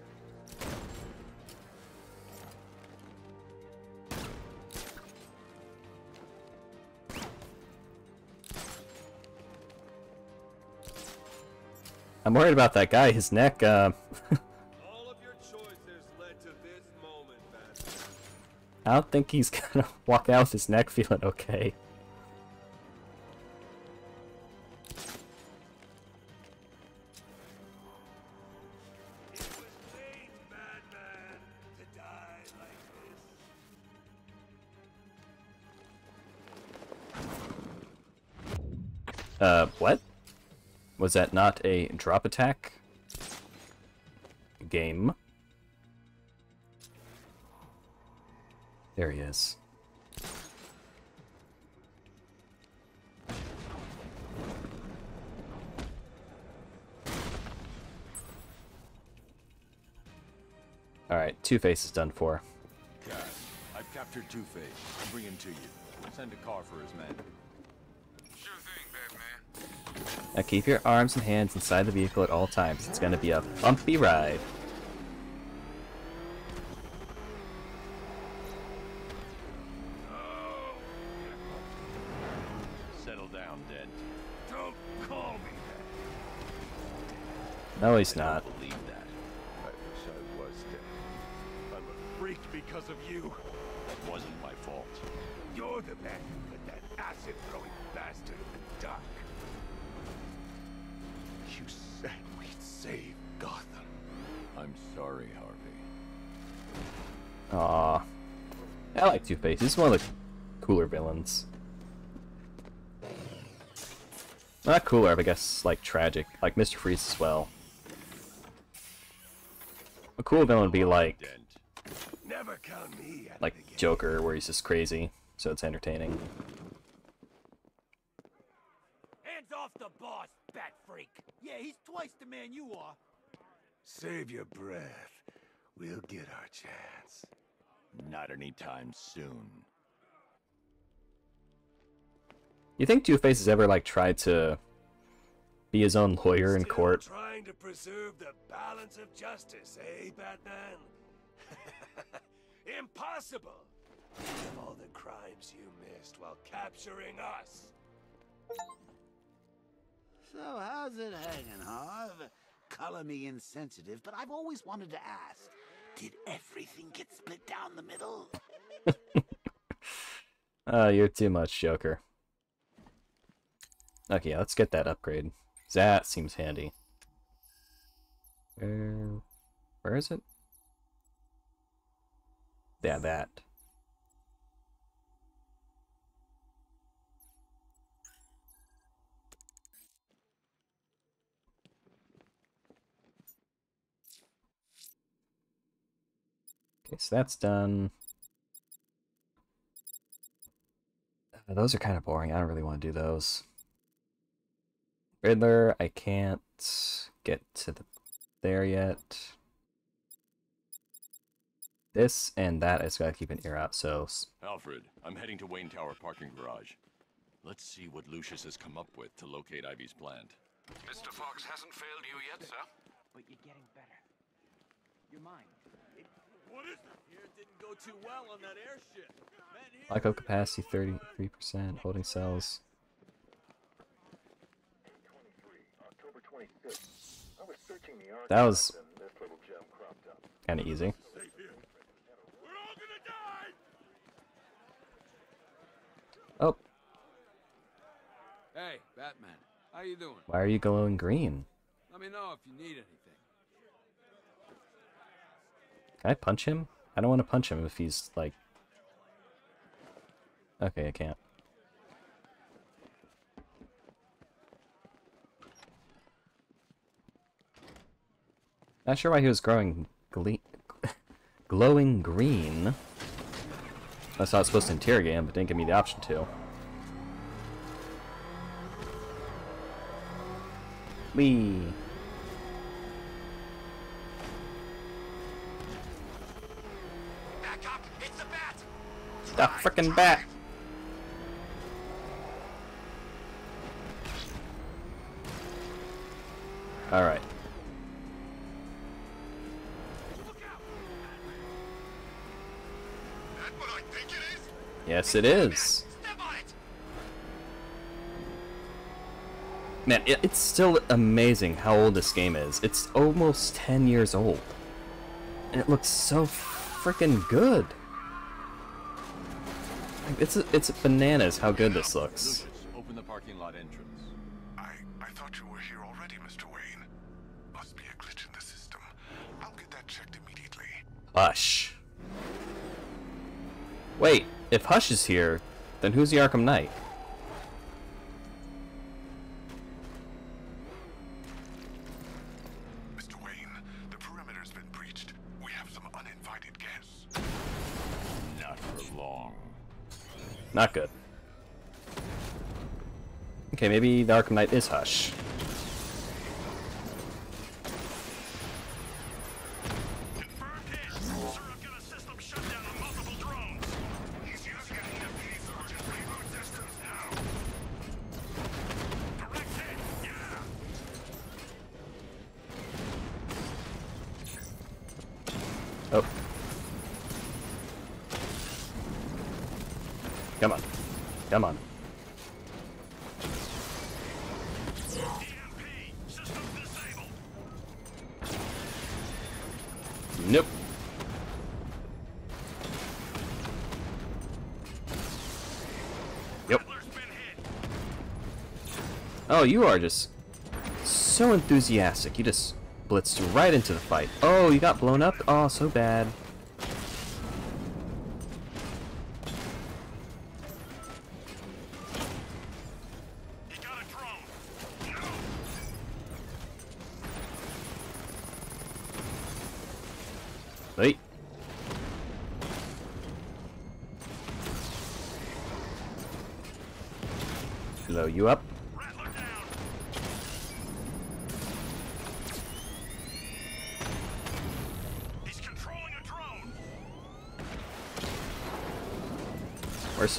I'm worried about that guy. His neck. Uh, moment, I don't think he's gonna walk out with his neck feeling okay. Was that not a drop attack? Game. There he is. Alright, Two-Face is done for. Cash, I've captured Two-Face. I'll bring him to you. Send a car for his men. Now keep your arms and hands inside the vehicle at all times. It's gonna be a bumpy ride. Settle down, Dent. Don't call me that. No, he's not. Believe that. I wish I was dead. I'm a freak because of you. That wasn't my fault. You're the man who put that acid-throwing bastard in the dock. Save Gotham. I'm sorry, Harvey. Ah, I like Two-Face. He's one of the cooler villains. Not cooler, but I guess, like, tragic. Like Mr. Freeze as well. A cool villain would be like, Never count me like Joker, where he's just crazy, so it's entertaining. Hands off the boss, bat freak. Yeah, he's twice the man you are. Save your breath. We'll get our chance. Not anytime soon. You think Two-Face has ever, like, tried to be his own lawyer in court? Trying to preserve the balance of justice, eh, Batman? Impossible! Of all the crimes you missed while capturing us. So how's it hanging, Harv? Color me insensitive, but I've always wanted to ask. Did everything get split down the middle? Uh, you're too much, Joker. Okay, let's get that upgrade. That seems handy. Where, where is it? Yeah, that. Okay, so that's done. Uh, Those are kind of boring. I don't really want to do those. Riddler, I can't get to the there yet. This and that I just gotta keep an ear out, so Alfred, I'm heading to Wayne Tower parking garage. Let's see what Lucius has come up with to locate Ivy's plant. Mr. Fox hasn't failed you yet, sir? But you're getting better. You're mine. What is it? Here it didn't go too well on that airship. Man, capacity 33%, holding cells. October 25th. I was searching the That was and this little gem cropped up. kind of easy. We're all gonna die! Oh, Hey, Batman. How you doing? why are you glowing green? Let me know if you need anything. Can I punch him? I don't want to punch him if he's like. Okay, I can't. Not sure why he was growing glowing green. That's how supposed to interrogate him, but didn't give me the option to. Wee. The frickin' bat! Alright. Yes, it is. Man, it, it's still amazing how old this game is. It's almost 10 years old. And it looks so freaking good. Like, It's it's bananas how good this looks. Lucius, open the parking lot entrance. I, I thought you were here already, Mr. Wayne. Must be a glitch in the system. I'll get that checked immediately. Hush. Wait, if Hush is here, then who's the Arkham Knight? Okay, maybe the Arkham Knight is Hush. Oh, you are just so enthusiastic. You just blitzed right into the fight. Oh, you got blown up? Oh, so bad.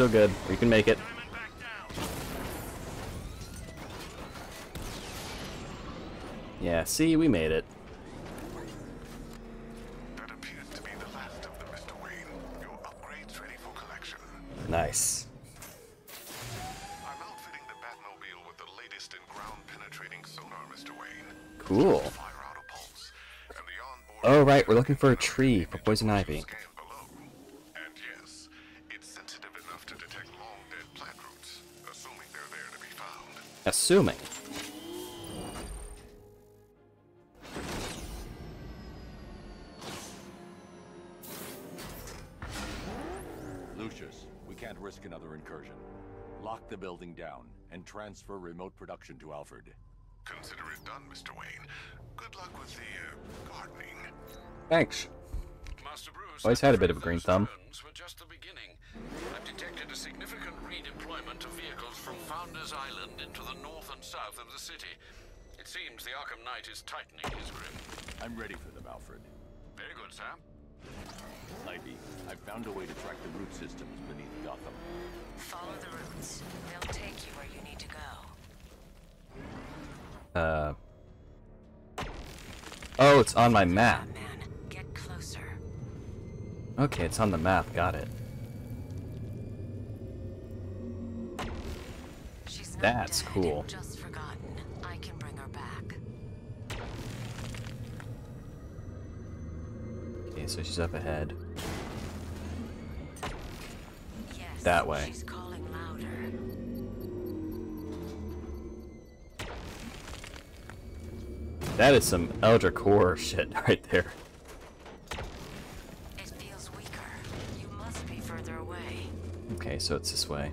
So good. We can make it. Yeah, see, we made it. That appears to be the last of them, Mr. Wayne. Your upgrade's ready for collection. Nice. I'm outfitting the Batmobile with the latest in ground-penetrating sonar, Mr. Wayne. Cool. Fire out a pulse, and the Oh, right, we're looking for a tree for poison ivy. And Assuming. Lucius, we can't risk another incursion. Lock the building down and transfer remote production to Alfred. Consider it done, Mr. Wayne. Good luck with the uh, gardening. Thanks. Master Bruce, Always had a bit of a green thumb. The Arkham Knight is tightening his grip. I'm ready for them, Alfred. Very good, sir. Ivy, I've found a way to track the root systems beneath Gotham. Follow the roots. They'll take you where you need to go. Uh. Oh, it's on my map. Get closer. Okay, it's on the map. Got it. She's not That's cool. Just so she's up ahead. Yes. That way. She's calling louder. That is some Eldra Core shit right there. It feels weaker. You must be further away. Okay, so it's this way.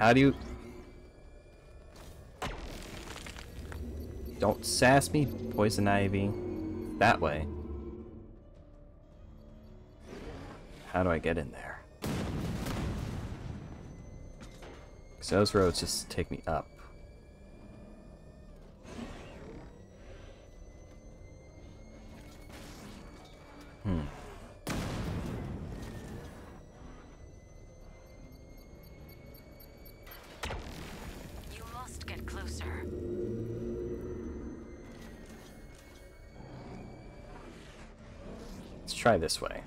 How do you... Don't sass me, Poison Ivy. That way. How do I get in there? 'Cause those roads just take me up. This way.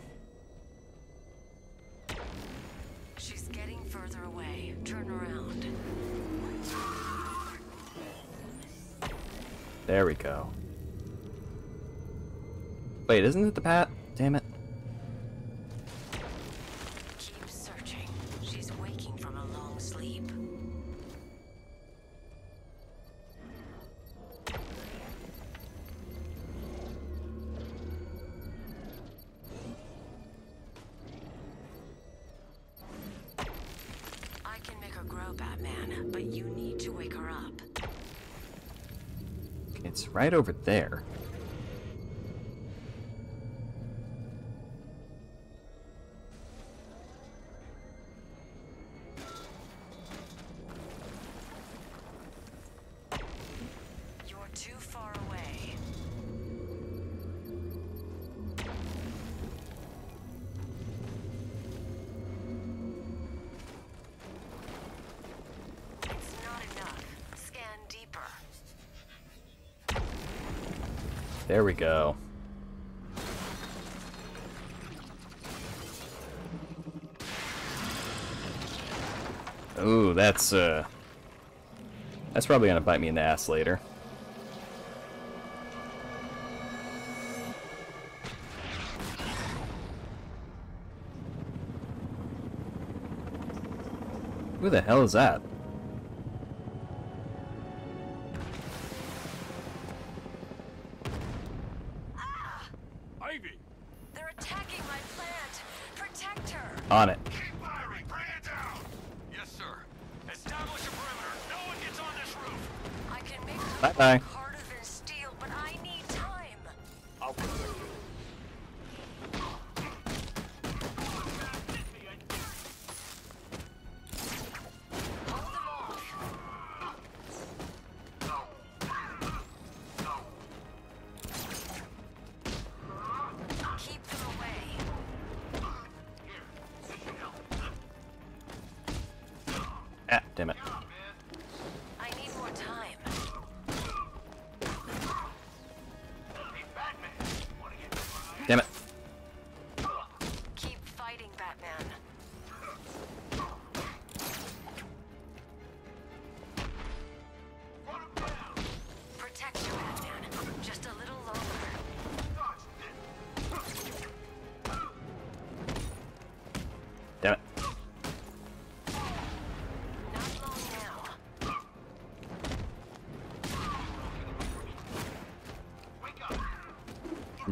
She's getting further away. Turn around. There we go. Wait, isn't it the pat? Damn it. Over there. There we go. Ooh, that's uh That's probably gonna bite me in the ass later. Who the hell is that? On it. Firing! Bring it down! Yes, sir. Establish a perimeter. No one gets on this roof! I can make Bye bye.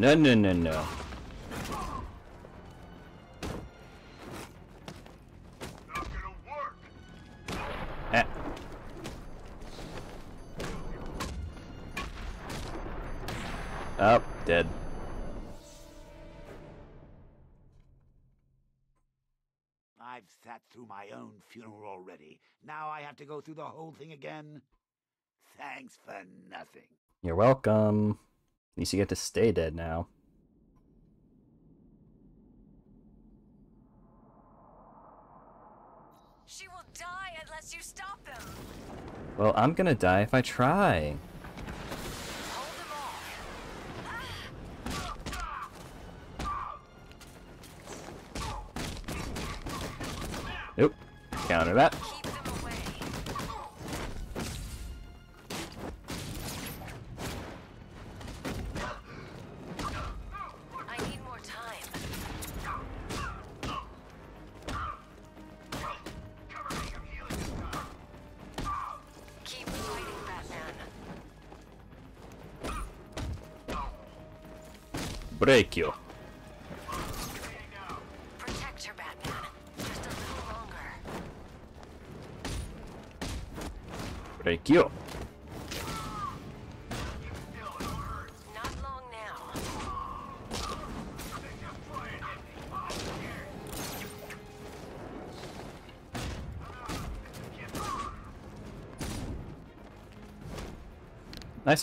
No, no, no, no. Not gonna work! Ah. Oh, dead. I've sat through my own funeral already. Now I have to go through the whole thing again? Thanks for nothing. You're welcome. Least you get to stay dead now. She will die unless you stop them. Well, I'm gonna die if I try.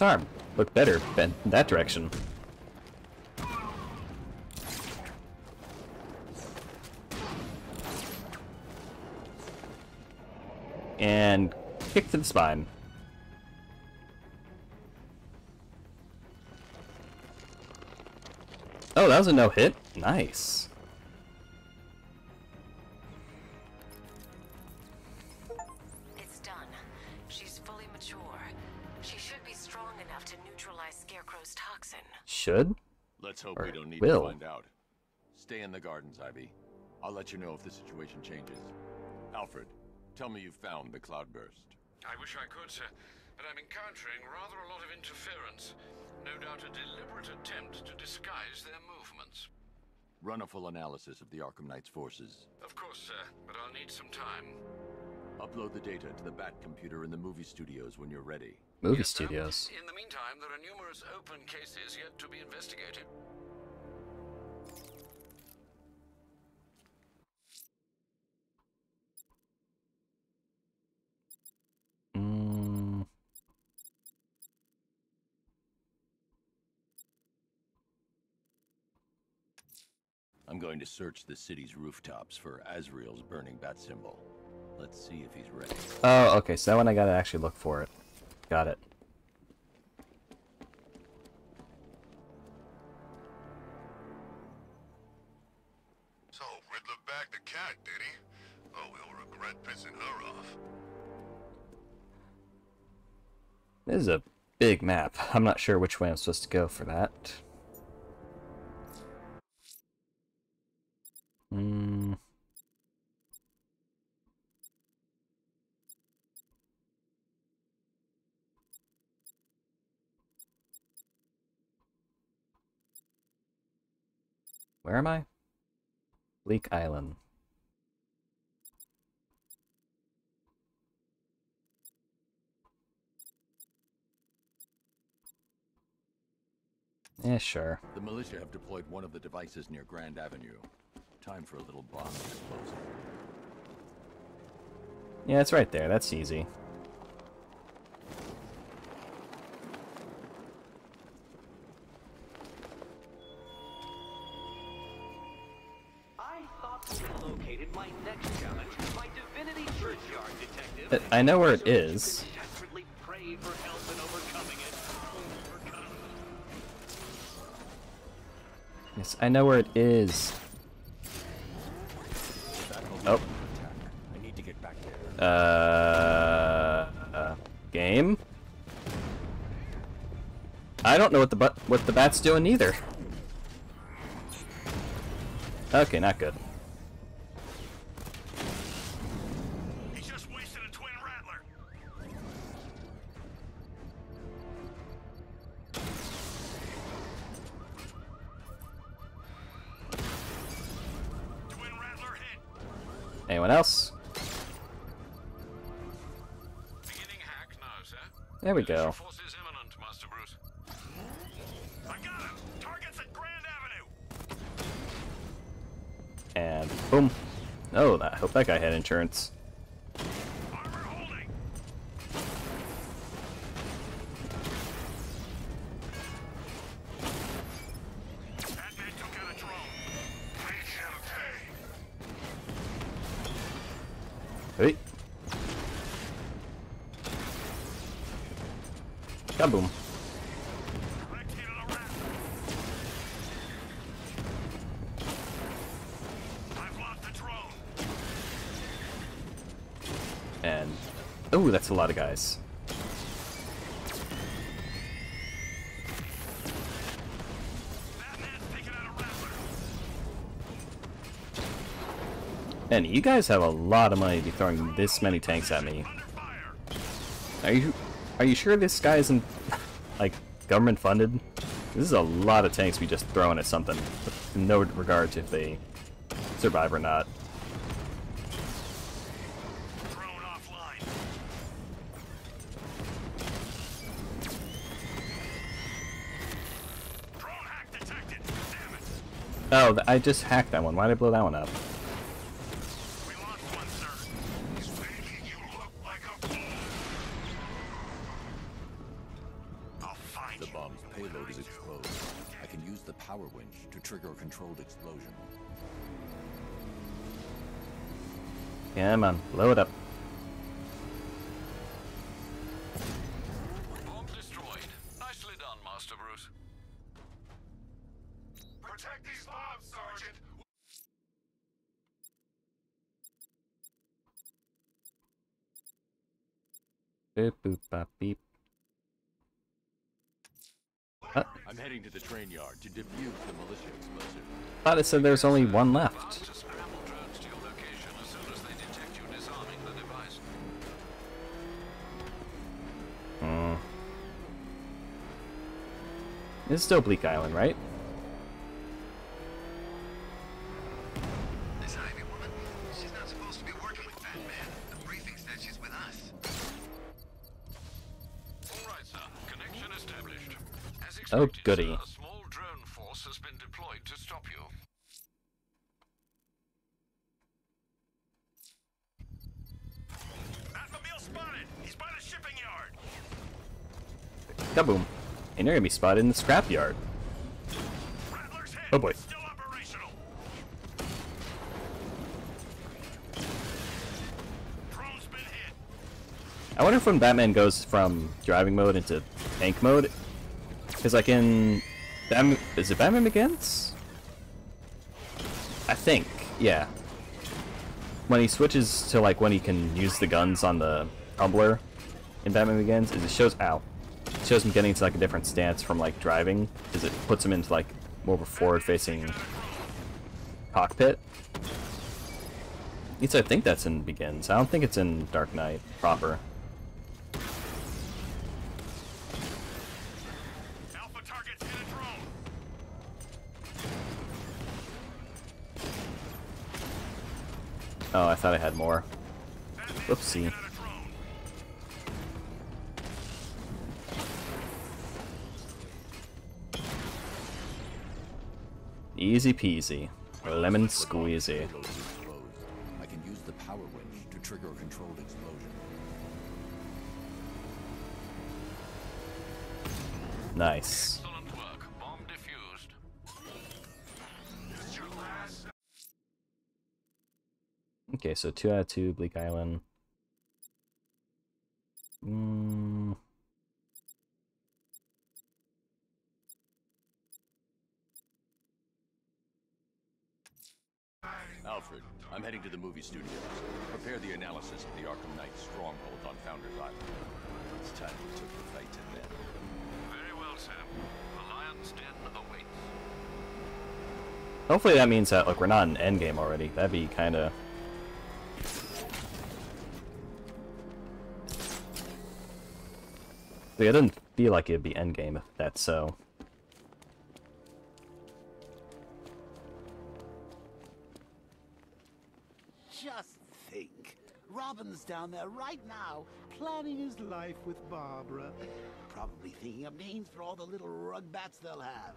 Nice arm. Look better bent in that direction. And kick to the spine. Oh, that was a no hit. Nice. Should? Let's hope Or we don't need will. to find out. Stay in the gardens, Ivy. I'll let you know if the situation changes. Alfred, tell me you found the cloudburst. I wish I could, sir, but I'm encountering rather a lot of interference. No doubt a deliberate attempt to disguise their movements. Run a full analysis of the Arkham Knight's forces. Of course, sir, but I'll need some time. Upload the data to the Bat computer in the movie studios when you're ready. Movie Yes, studios. In the meantime, there are numerous open cases yet to be investigated. Mm, I'm going to search the city's rooftops for Azrael's burning bat symbol. Let's see if he's ready. Oh, okay, so that one I gotta actually look for it. Got it. So, Riddler bagged the cat, did he? Oh, he'll regret pissing her off. This is a big map. I'm not sure which way I'm supposed to go for that. Where am I? Bleak Island. Yeah, sure. The militia have deployed one of the devices near Grand Avenue. Time for a little bomb explosion. Yeah, it's right there. That's easy. I know where it is. Desperately pray for help in overcoming it. Yes, I know where it is. Oh. I need to get back there. Uh, uh, game. I don't know what the but what the bat's doing either. Okay, not good. Avenue. And boom. Oh, I hope that guy had insurance. Drone. And oh, that's a lot of guys. And you guys have a lot of money to be throwing this many tanks at me. Are you are you sure this guy isn't like government funded? This is a lot of tanks we just throwing at something, with no regard to if they survive or not. Drone offline. Drone hack detected. Damn it. Oh, I just hacked that one. Why did I blow that one up? Bruce. Protect these bombs, Sergeant. Boop boop bop beep. I'm heading to the train yard to defuse the militia explosive. thought it said there's only one left. It's still Bleak Island, right? This Ivy woman, she's not supposed to be working with Batman. The briefing said she's with us. All right, sir. Connection established. Oh, goody. sir, a small drone force has been deployed to stop you. Batmobile spotted. He's by the shipping yard. Kaboom. You're gonna be spotted in the scrapyard. Oh boy. I wonder if when Batman goes from driving mode into tank mode, because like in Batman, is it Batman Begins? I think, yeah. When he switches to like when he can use the guns on the tumbler in Batman Begins, is it shows ow, it shows him getting into like a different stance from like driving, because it puts him into like more of a forward-facing cockpit. At least I think that's in Begins. I don't think it's in Dark Knight proper. Alpha targets hit a drone. Oh, I thought I had more. Whoopsie. Easy peasy. Lemon squeezy. payload is exposed. I can use the power winch to trigger a controlled explosion. Nice. Excellent work. Bomb defused. This your last. Okay, so two out of two, Bleak Island. Mm, Alfred, I'm heading to the movie studios. Prepare the analysis of the Arkham Knight stronghold on Founders Island. It's time we took the fight to them. Very well, Sam. The Lion's Den awaits. hopefully that means that like we're not in endgame already. That'd be kind of. Like, it doesn't feel like it'd be endgame if that's so. Robin's down there right now, planning his life with Barbara. Probably thinking of names for all the little rugbats they'll have.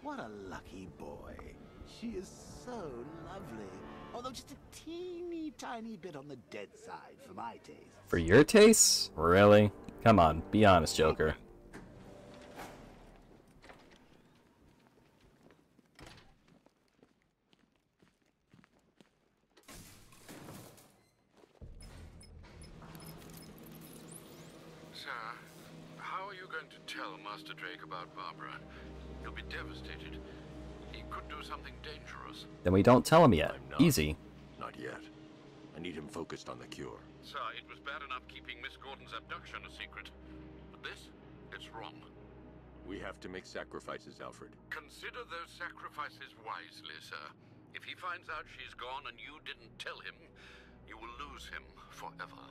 What a lucky boy. She is so lovely. Although just a teeny tiny bit on the dead side for my taste. For your tastes? Really? Come on, be honest, Joker. Then we don't tell him yet. Not. Easy. Not yet. I need him focused on the cure. Sir, it was bad enough keeping Miss Gordon's abduction a secret. But this? It's wrong. We have to make sacrifices, Alfred. Consider those sacrifices wisely, sir. If he finds out she's gone and you didn't tell him, you will lose him forever.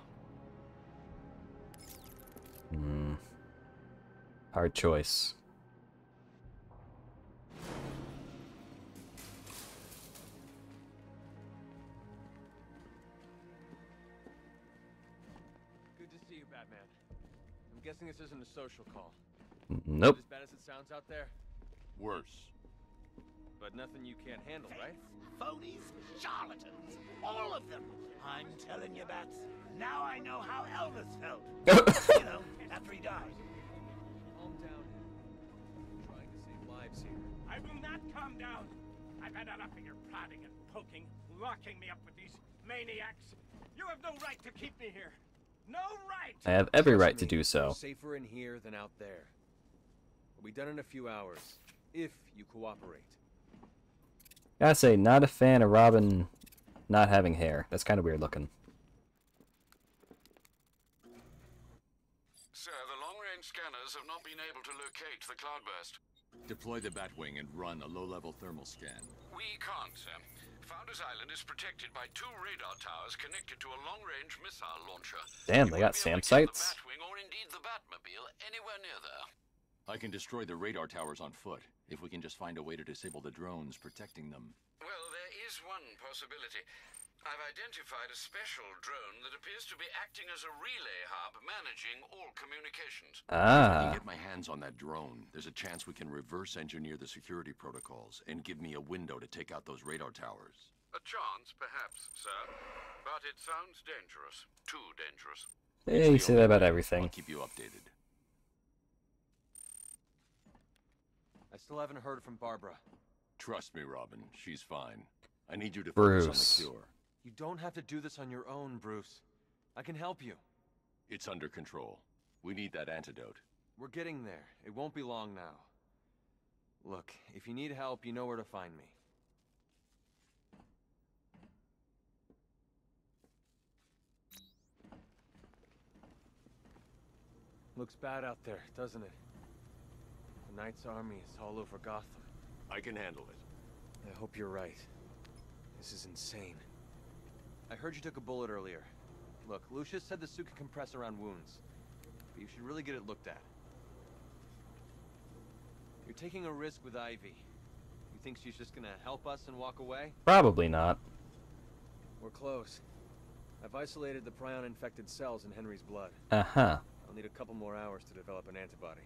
Hmm. Hard choice. Guessing this isn't a social call. Mm, nope. As bad as it sounds out there, Worse. but nothing you can't handle, right? Phonies, charlatans, all of them. I'm telling you, Bats. Now I know how Elvis felt. you know, after he died. Calm down. Trying to save lives here. I will not calm down. I've had enough of your prodding and poking, locking me up with these maniacs. You have no right to keep me here. No right! I have every Trust right to do so. Safer in here than out there. We'll be done in a few hours, if you cooperate. Gotta say, not a fan of Robin not having hair. That's kind of weird looking. Sir, the long-range scanners have not been able to locate the cloudburst. Deploy the Batwing and run a low-level thermal scan. We can't, sir. Founders Island is protected by two radar towers connected to a long-range missile launcher. Damn, they got SAM sites. Batwing or indeed the Batmobile anywhere near there. I can destroy the radar towers on foot, if we can just find a way to disable the drones protecting them. Well, there is one possibility. I've identified a special drone that appears to be acting as a relay hub managing all communications. If I Ah. can get my hands on that drone, there's a chance we can reverse engineer the security protocols and give me a window to take out those radar towers. A chance, perhaps, sir. But it sounds dangerous. Too dangerous. Yeah, you say that about everything. I'll keep you updated. I still haven't heard from Barbara. Trust me, Robin. She's fine. I need you to Bruce. focus on the cure. You don't have to do this on your own, Bruce. I can help you. It's under control. We need that antidote. We're getting there. It won't be long now. Look, if you need help, you know where to find me. Looks bad out there, doesn't it? The Knight's army is all over Gotham. I can handle it. I hope you're right. This is insane. I heard you took a bullet earlier. Look, Lucius said the suit can compress around wounds. But you should really get it looked at. You're taking a risk with Ivy. You think she's just gonna help us and walk away? Probably not. We're close. I've isolated the prion-infected cells in Henry's blood. Uh huh. I'll need a couple more hours to develop an antibody.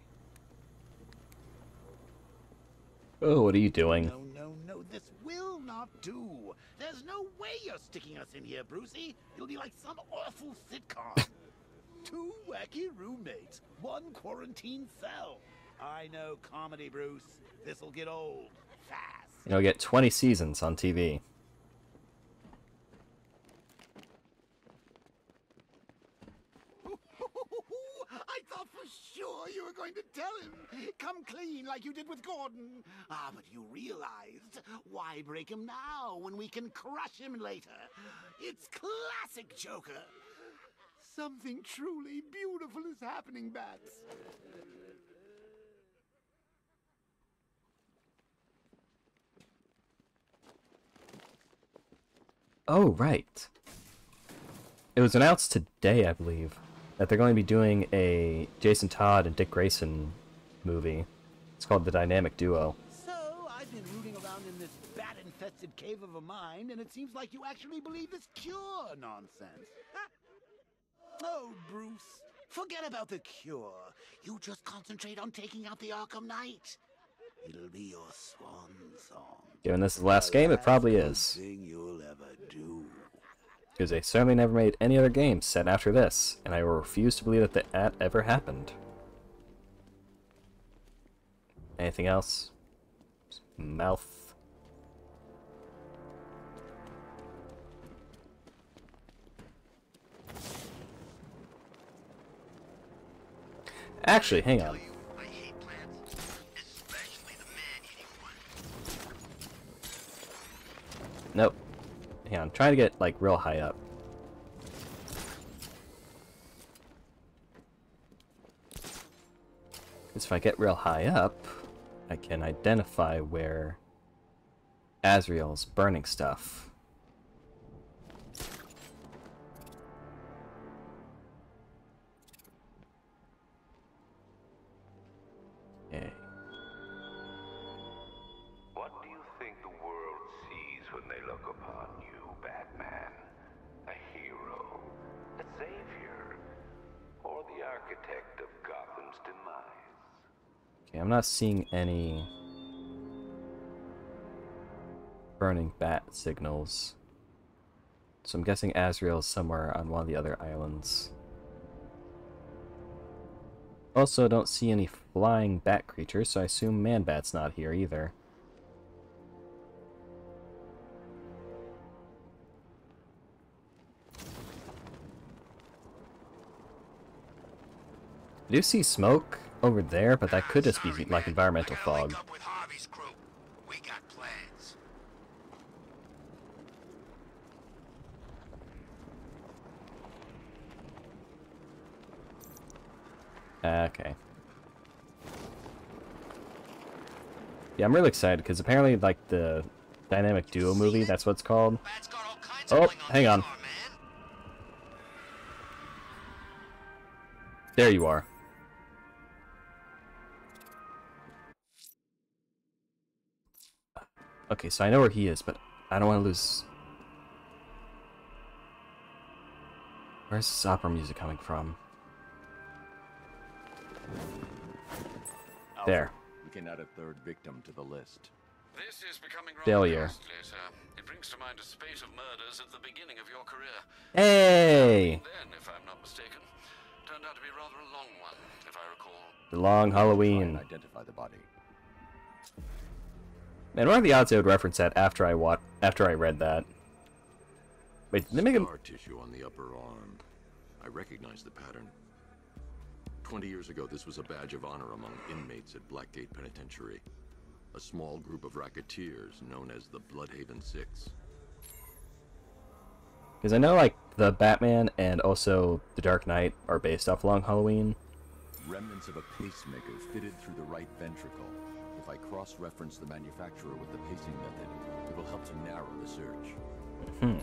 Oh, what are you doing? No, no, no, this will not do. There's no way you're sticking us in here, Brucey. It'll be like some awful sitcom. Two wacky roommates, one quarantine cell. I know comedy, Bruce. This'll get old fast. You know, get 20 seasons on TV. I thought for sure you were going to tell him. Come clean like you did with Gordon. Ah, but you realized why break him now when we can crush him later? It's classic Joker. Something truly beautiful is happening, Bats. Oh, right. It was announced today, I believe, that they're going to be doing a Jason Todd and Dick Grayson movie. It's called The Dynamic Duo. So, I've been rooting around in this bat-infested cave of a mind, and it seems like you actually believe this cure nonsense. Ah. oh, Bruce, forget about the cure. You just concentrate on taking out the Arkham Knight. It'll be your swan song. Given this is the last game, it probably is. Thing you'll ever do. Because they certainly never made any other games set after this, and I will refuse to believe that that ever happened. Anything else? Mouth. Actually, hang on. Nope. Hang on, trying to get like real high up. Because if I get real high up, I can identify where Azrael's burning stuff. Not seeing any burning bat signals. So I'm guessing Azrael is somewhere on one of the other islands. Also, don't see any flying bat creatures, so I assume Man-Bat's not here either. I do see smoke over there, but that could just be like environmental fog. Okay. Yeah, I'm really excited because apparently, like the dynamic duo movie, that's what it's called. Oh, hang on. There you are. Okay, so I know where he is, but I don't want to lose... Where's this opera music coming from? There. We can add a third victim to the list. This is becoming rather Failure. costly. It brings to mind a spate of murders at the beginning of your career. Hey! Then, if I'm not mistaken, turned out to be rather a long one, if I recall. The long Halloween. Identify the body. Man, what are the odds I would reference that after I wa after I read that? Wait, did they make. Scar tissue on the upper arm. I recognize the pattern. Twenty years ago, this was a badge of honor among inmates at Blackgate Penitentiary. A small group of racketeers known as the Blüdhaven Six. Because I know, like, the Batman and also the Dark Knight are based off Long Halloween. Remnants of a pacemaker fitted through the right ventricle. If I cross-reference the manufacturer with the pacing method, it will help to narrow the search. Hmm.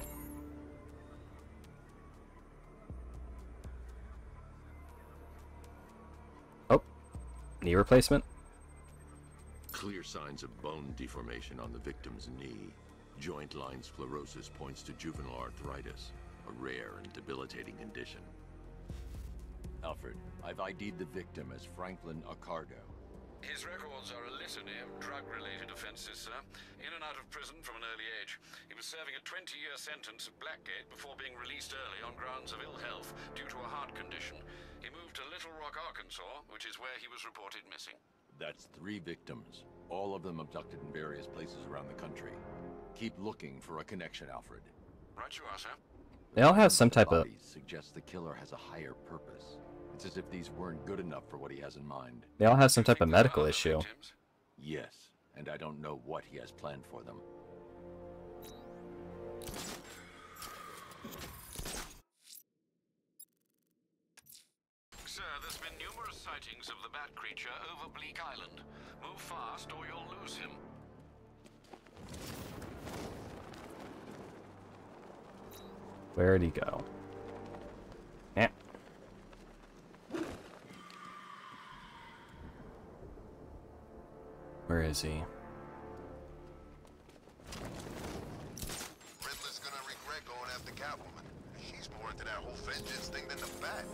Oh, knee replacement. Clear signs of bone deformation on the victim's knee. Joint line sclerosis points to juvenile arthritis, a rare and debilitating condition. Alfred, I've ID'd the victim as Franklin Accardo. His records are a litany of drug-related offenses, sir. In and out of prison from an early age. He was serving a 20-year sentence at Blackgate before being released early on grounds of ill health due to a heart condition. He moved to Little Rock, Arkansas, which is where he was reported missing. That's three victims, all of them abducted in various places around the country. Keep looking for a connection, Alfred. Right you are, sir. They all have some type of... Bodies suggest the killer has a higher purpose. It's as if these weren't good enough for what he has in mind. They all have some type of medical issue. Yes, and I don't know what he has planned for them. Sir, there's been numerous sightings of the bat creature over Bleak Island. Move fast or you'll lose him. Where'd he go? Eh. Where is he? Riddler's gonna regret going after Catwoman. She's more into that whole vengeance thing than the bat.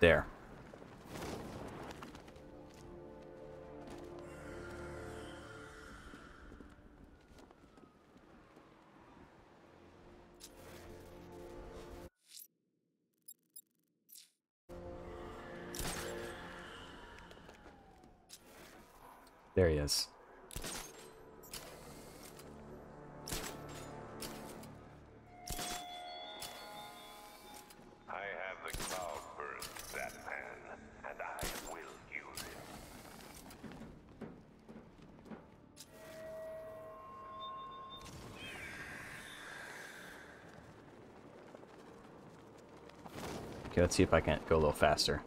There. There he is. I have the cloudburst, Batman, and I will use it. Okay, let's see if I can't go a little faster.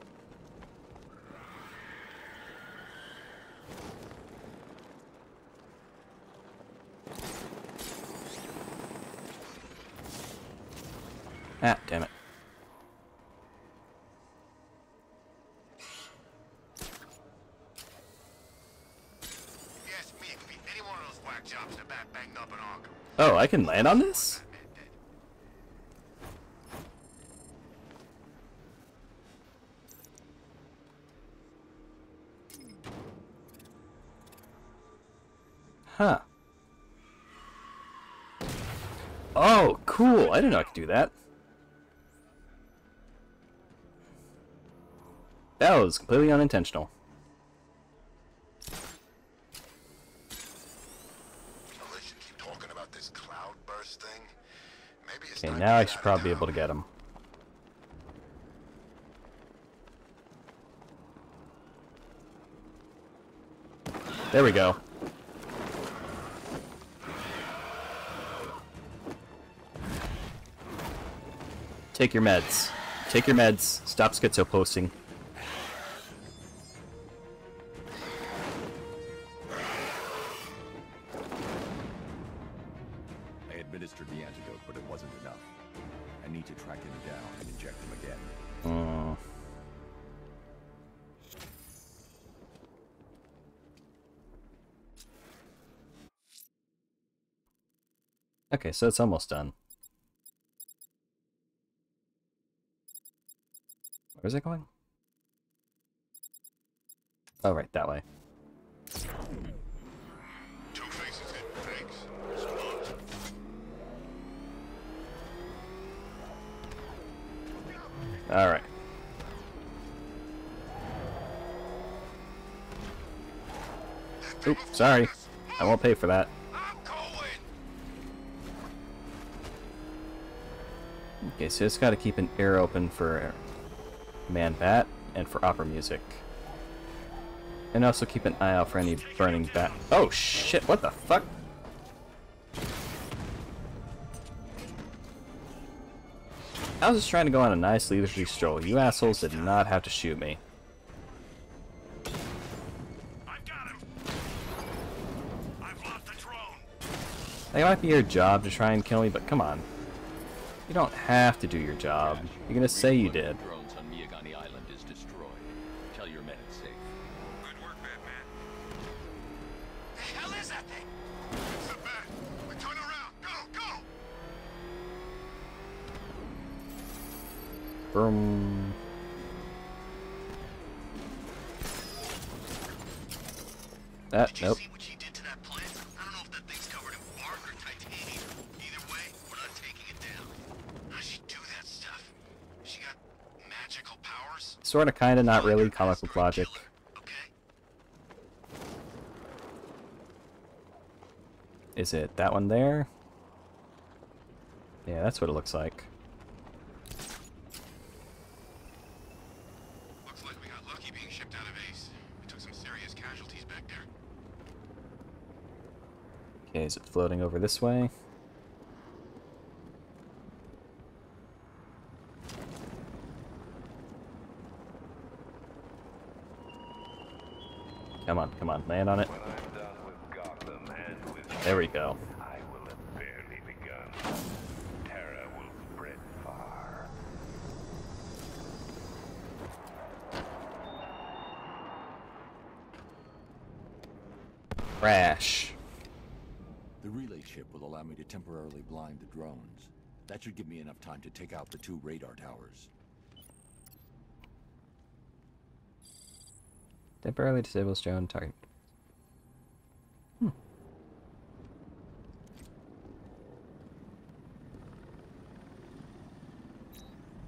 I can land on this? Huh. Oh, cool. I didn't know I could do that. That was completely unintentional. I should probably be able to get him. There we go. Take your meds. Take your meds. Stop schizo posting. Okay, so it's almost done. Where's it going? Oh, right, that way. Two faces in. Thanks. Alright. Oop, sorry. I won't pay for that. Okay, so it's got to keep an ear open for Man Bat and for opera music. And also keep an eye out for any burning bat. Oh shit, what the fuck? I was just trying to go on a nice leisurely stroll. You assholes did not have to shoot me. I've got him. I've lost the drone. It might be your job to try and kill me, but come on. You don't have to do your job. You're gonna say you did. Drones on Miagani Sorta, kinda, not really. Comic book logic. Is it that one there? Yeah, that's what it looks like. Looks like we got lucky being shipped out of Ace. We took some serious casualties back there. Okay, is it floating over this way? Come on, on, land on it. There we go. I will have barely begun. Terror will spread far. Crash. The relay chip will allow me to temporarily blind the drones. That should give me enough time to take out the two radar towers. Temporarily disables drone target. Hmm.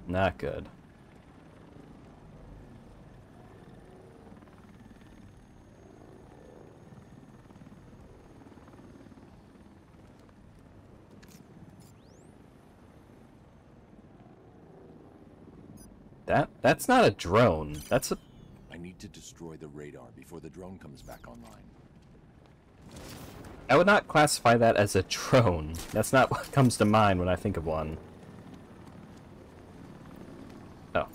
Not good. That that's not a drone. That's a need to destroy the radar before the drone comes back online. I would not classify that as a drone. That's not what comes to mind when I think of one. Oh.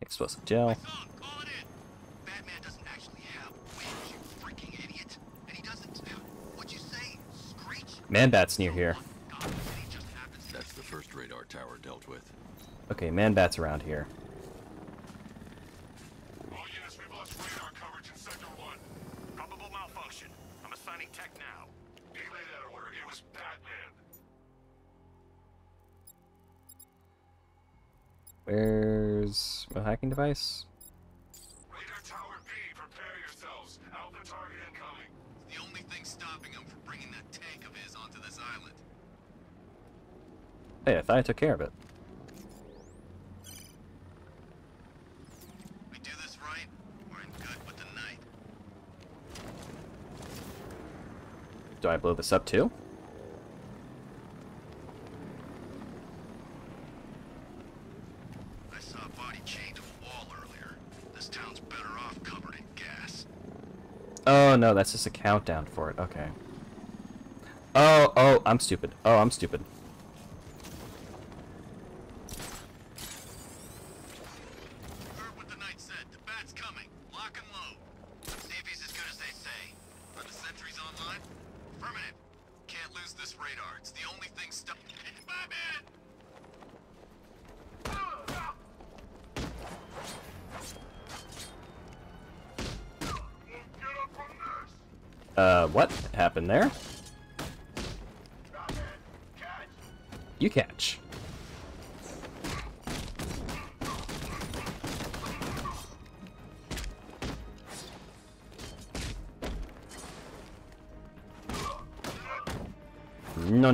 Explosive gel. Batman doesn't actually have wings, you freaking idiot. And he doesn't, what'd you say, screech? Man-Bat's near here. Oh That's the first radar tower dealt with. Okay, Man-Bat's around here. Device? Radar Tower B, prepare yourselves. Alpha target in stopping him from bringing that tank of his onto this island. Hey, I thought I took care of it. We do this right, we're in good with the Knight. Do I blow this up too? I saw a body chained to a wall earlier. This town's better off covered in gas. Oh no, that's just a countdown for it. Okay. Oh, oh, I'm stupid. Oh, I'm stupid.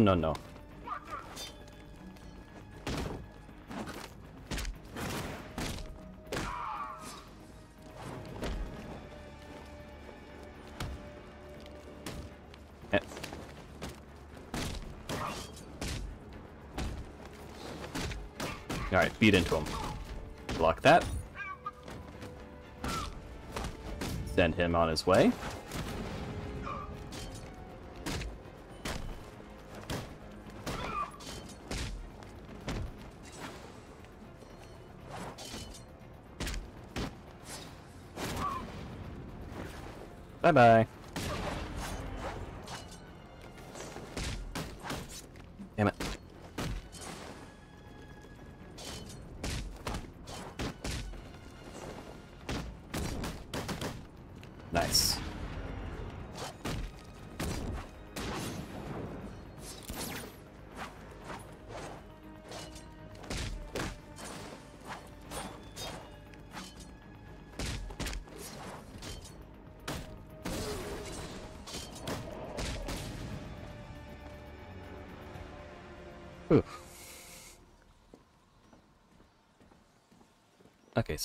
No, no. Eh. Alright, beat into him. Block that. Send him on his way. Bye-bye. Damn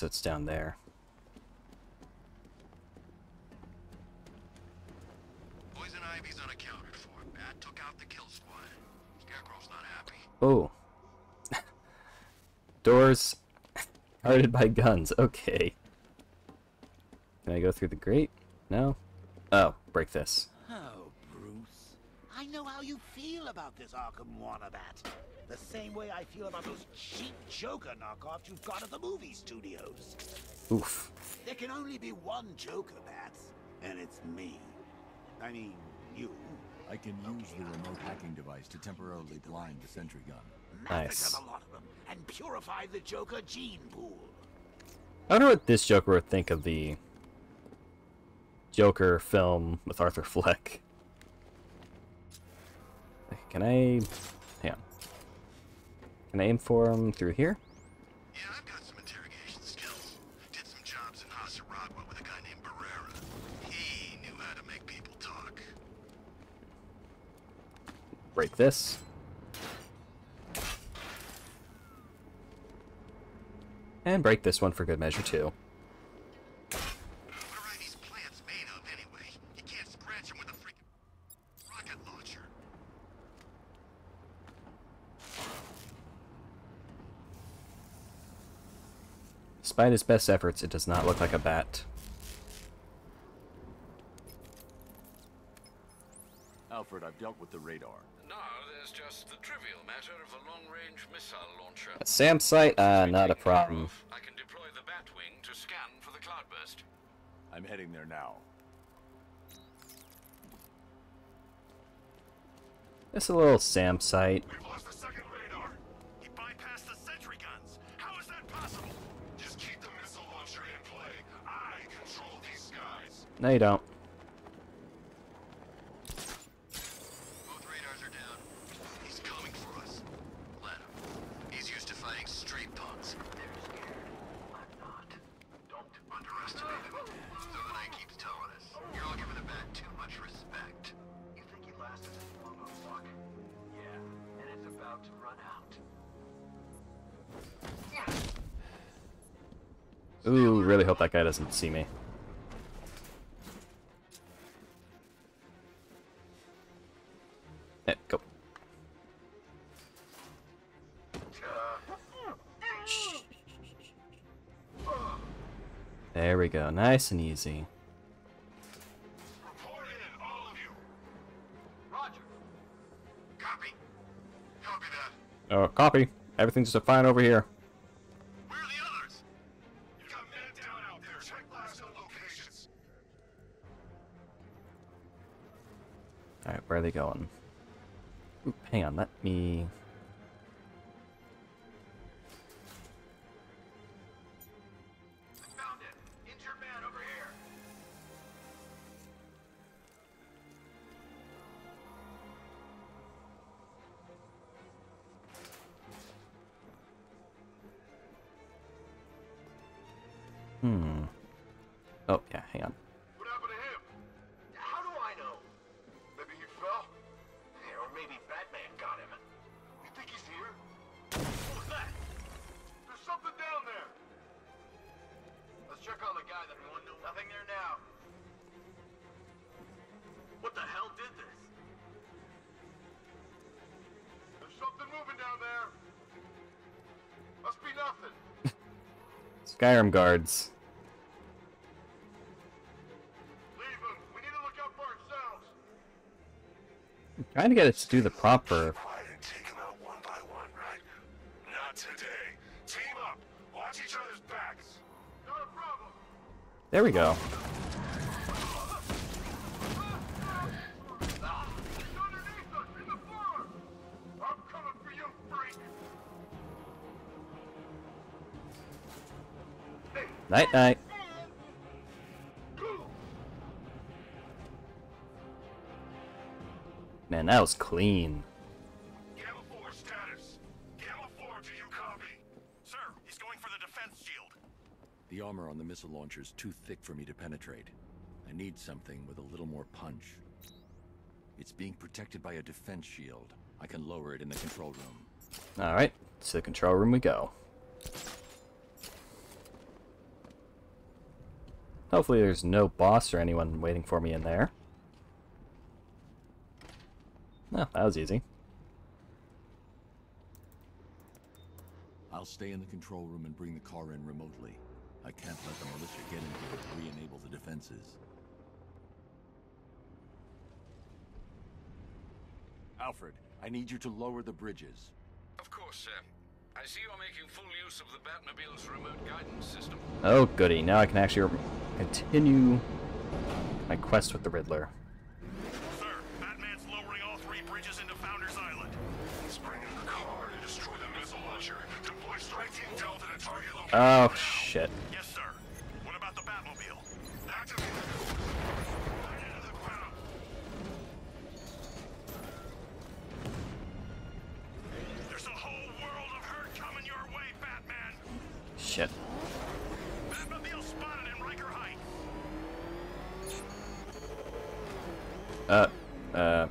so it's down there. Poison Ivy's unaccounted for. Bat took out the kill squad. Scarecrow's not happy. Oh. Doors guarded by guns. Okay. Can I go through the grate? No? Oh, break this. Oh, Bruce. I know how you feel about this Arkham Wannabat. The same way I feel about those cheap Joker knockoffs you've got at the movie studios. Oof. There can only be one Joker, Bats, and it's me. I mean, you. I can use the remote hacking device to temporarily blind the sentry gun. Nice. Massacre a lot of them and purify the Joker gene pool. I wonder what this Joker would think of the Joker film with Arthur Fleck. Can I... Can I aim for him through here? Yeah, I've got some interrogation skills. Did some jobs in Hasaragua with a guy named Barrera. He knew how to make people talk. Break this. And break this one for good measure, too. What are Ivy's plants made of, anyway? You can't scratch him with a freaking rocket launcher. Despite his best efforts, it does not look like a bat. Alfred, I've dealt with the radar. Now there's just the trivial matter of the long-range missile launcher. A SAM site? Uh, not a problem. I can deploy the Batwing to scan for the cloudburst. I'm heading there now. It's a little SAM site. No, you don't. Both radars are down. He's coming for us. Let him. He's used to fighting street punks. They're scared. I'm not. Don't underestimate him. Keeps telling us. You're all giving the bat too much respect. You think he lasted long fuck? Yeah, and it's about to run out. Ooh, really hope that guy doesn't see me. There we go, nice and easy. Oh, copy. Everything's just fine over here. Alright, where are they going? Oop, hang on, let me... Hang on. How do I know? Maybe he fell? Yeah, or maybe Batman got him. You think he's here? What was that? There's something down there. Let's check on the guy that won. Nothing there now. What the hell did this? There's something moving down there. Must be nothing. Skyrim guards. Trying to get it to do the proper. There we go. Night night. Man, that was clean. Gamma 4 status. Gamma 4, do you copy? Sir, he's going for the defense shield. The armor on the missile launcher is too thick for me to penetrate. I need something with a little more punch. It's being protected by a defense shield. I can lower it in the control room. Alright, to the control room we go. Hopefully there's no boss or anyone waiting for me in there. No, that was easy. I'll stay in the control room and bring the car in remotely. I can't let the militia get in here to re-enable the defenses. Alfred, I need you to lower the bridges. Of course, sir. I see you're making full use of the Batmobile's remote guidance system. Oh goody, now I can actually continue my quest with the Riddler. Oh shit. Yes, sir. What about the Batmobile? Activate the Right into the ground. There's a whole world of hurt coming your way, Batman. Shit. Batmobile spotted in Ryker Heights. Uh, uh.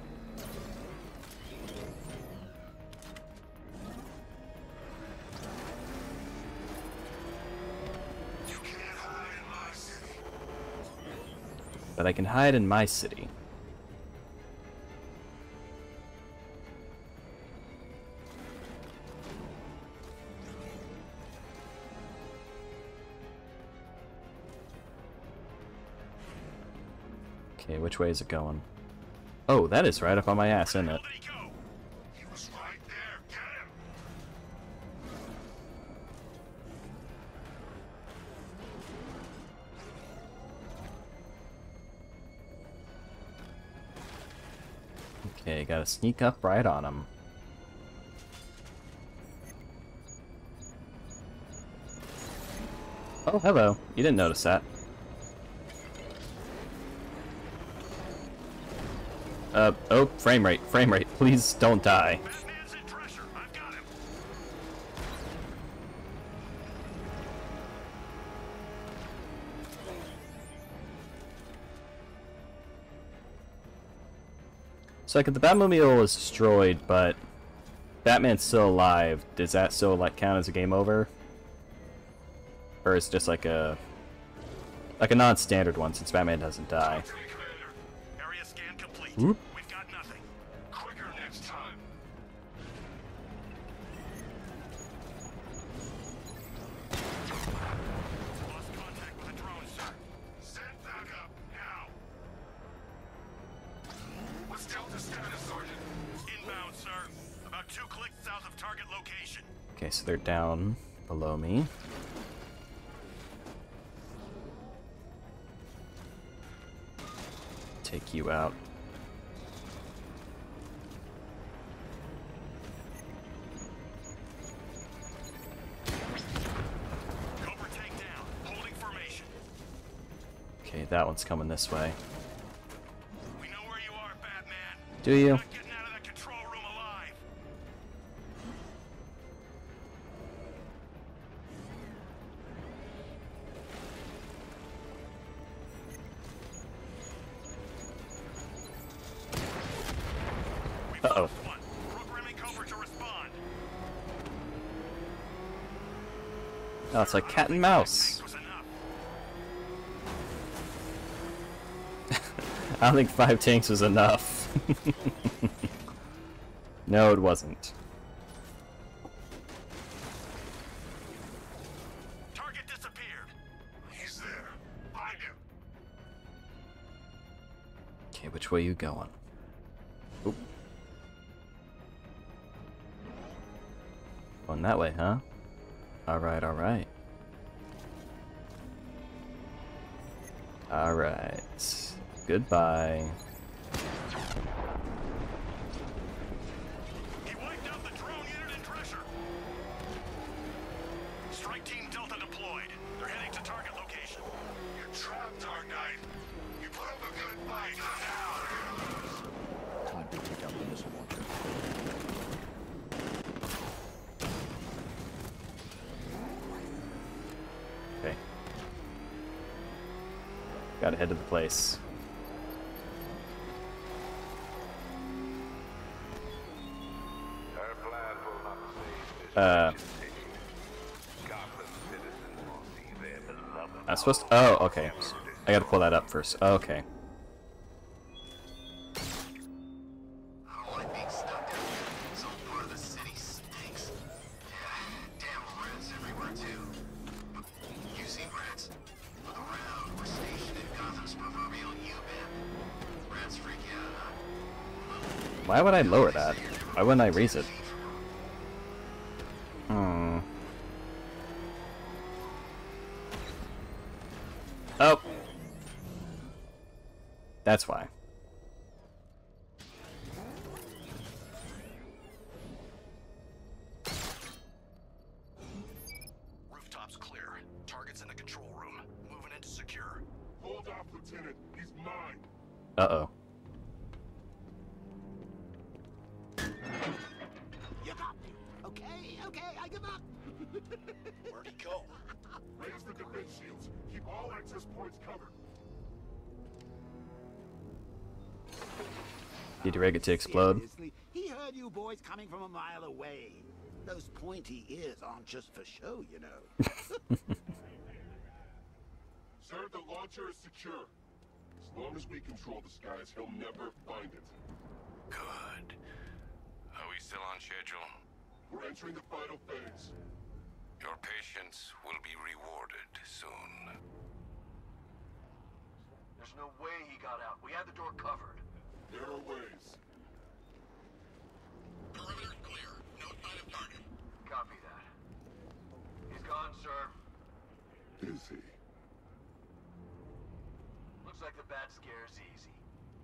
But I can hide in my city. Okay, which way is it going? Oh, that is right up on my ass, isn't it? Gotta sneak up right on him. Oh, hello. You didn't notice that. Uh, oh, frame rate, frame rate. Please don't die. So, like, if the Batmobile was destroyed, but Batman's still alive, does that still, like, count as a game over? or is it just like a like a non-standard one since Batman doesn't die? Area down below me. Take you out. Cobra takedown. Holding formation. Okay, that one's coming this way. We know where you are, Batman. Do you? It's like cat and mouse. I don't think five tanks was enough. no, it wasn't. Target disappeared. He's there. Find him. Okay, which way you going? Oop. Going that way, huh? Alright, alright. Alright. Goodbye. Proverbial gotta pull that up first. Okay. Why would I lower that? Why wouldn't I raise it? Explode. He heard you boys coming from a mile away. Those pointy ears aren't just for show, you know. Sir, the launcher is secure. As long as we control the skies, he'll never find it. Good. Are we still on schedule? We're entering the final phase. Your patience will be rewarded soon. There's no way he got out. We had the door covered. There are ways. Perimeter clear. No sign of target. Copy that. He's gone, sir. Is he? Looks like the bat scare's easy.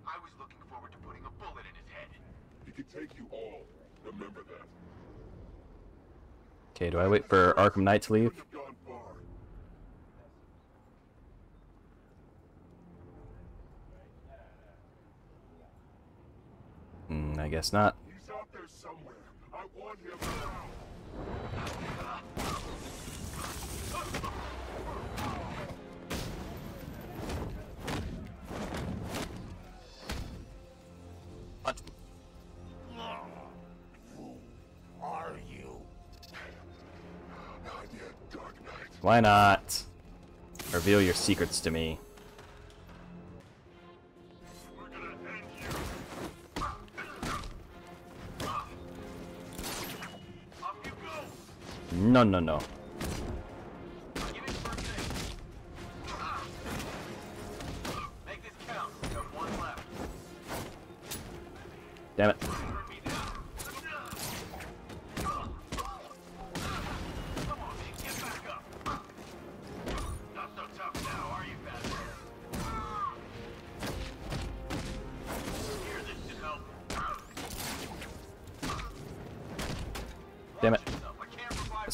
I was looking forward to putting a bullet in his head. He could take you all. Remember that. Okay, do I wait for Arkham Knight to leave? You've gone far. Hmm, I guess not. He's out there somewhere. I want him now. Why not? Reveal your secrets to me. No, no, no.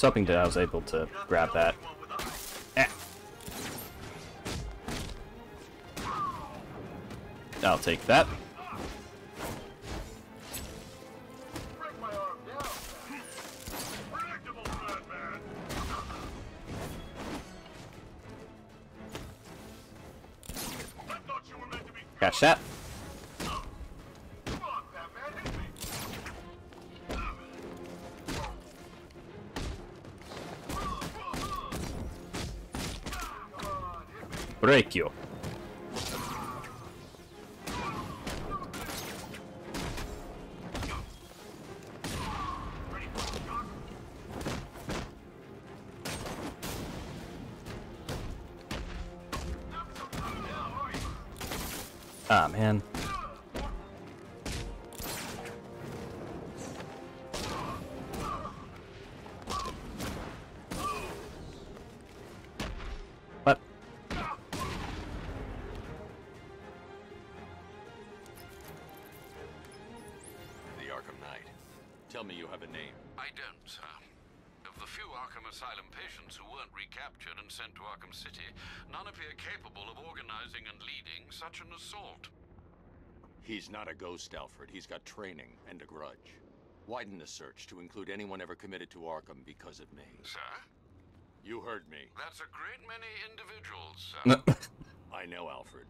Was hoping that I was able to grab that. Eh. I'll take that. You. Sent City, none appear capable of organizing and leading such an assault. He's not a ghost, Alfred. He's got training and a grudge. Widen the search to include anyone ever committed to Arkham because of me. Sir? You heard me. That's a great many individuals, sir. I know, Alfred.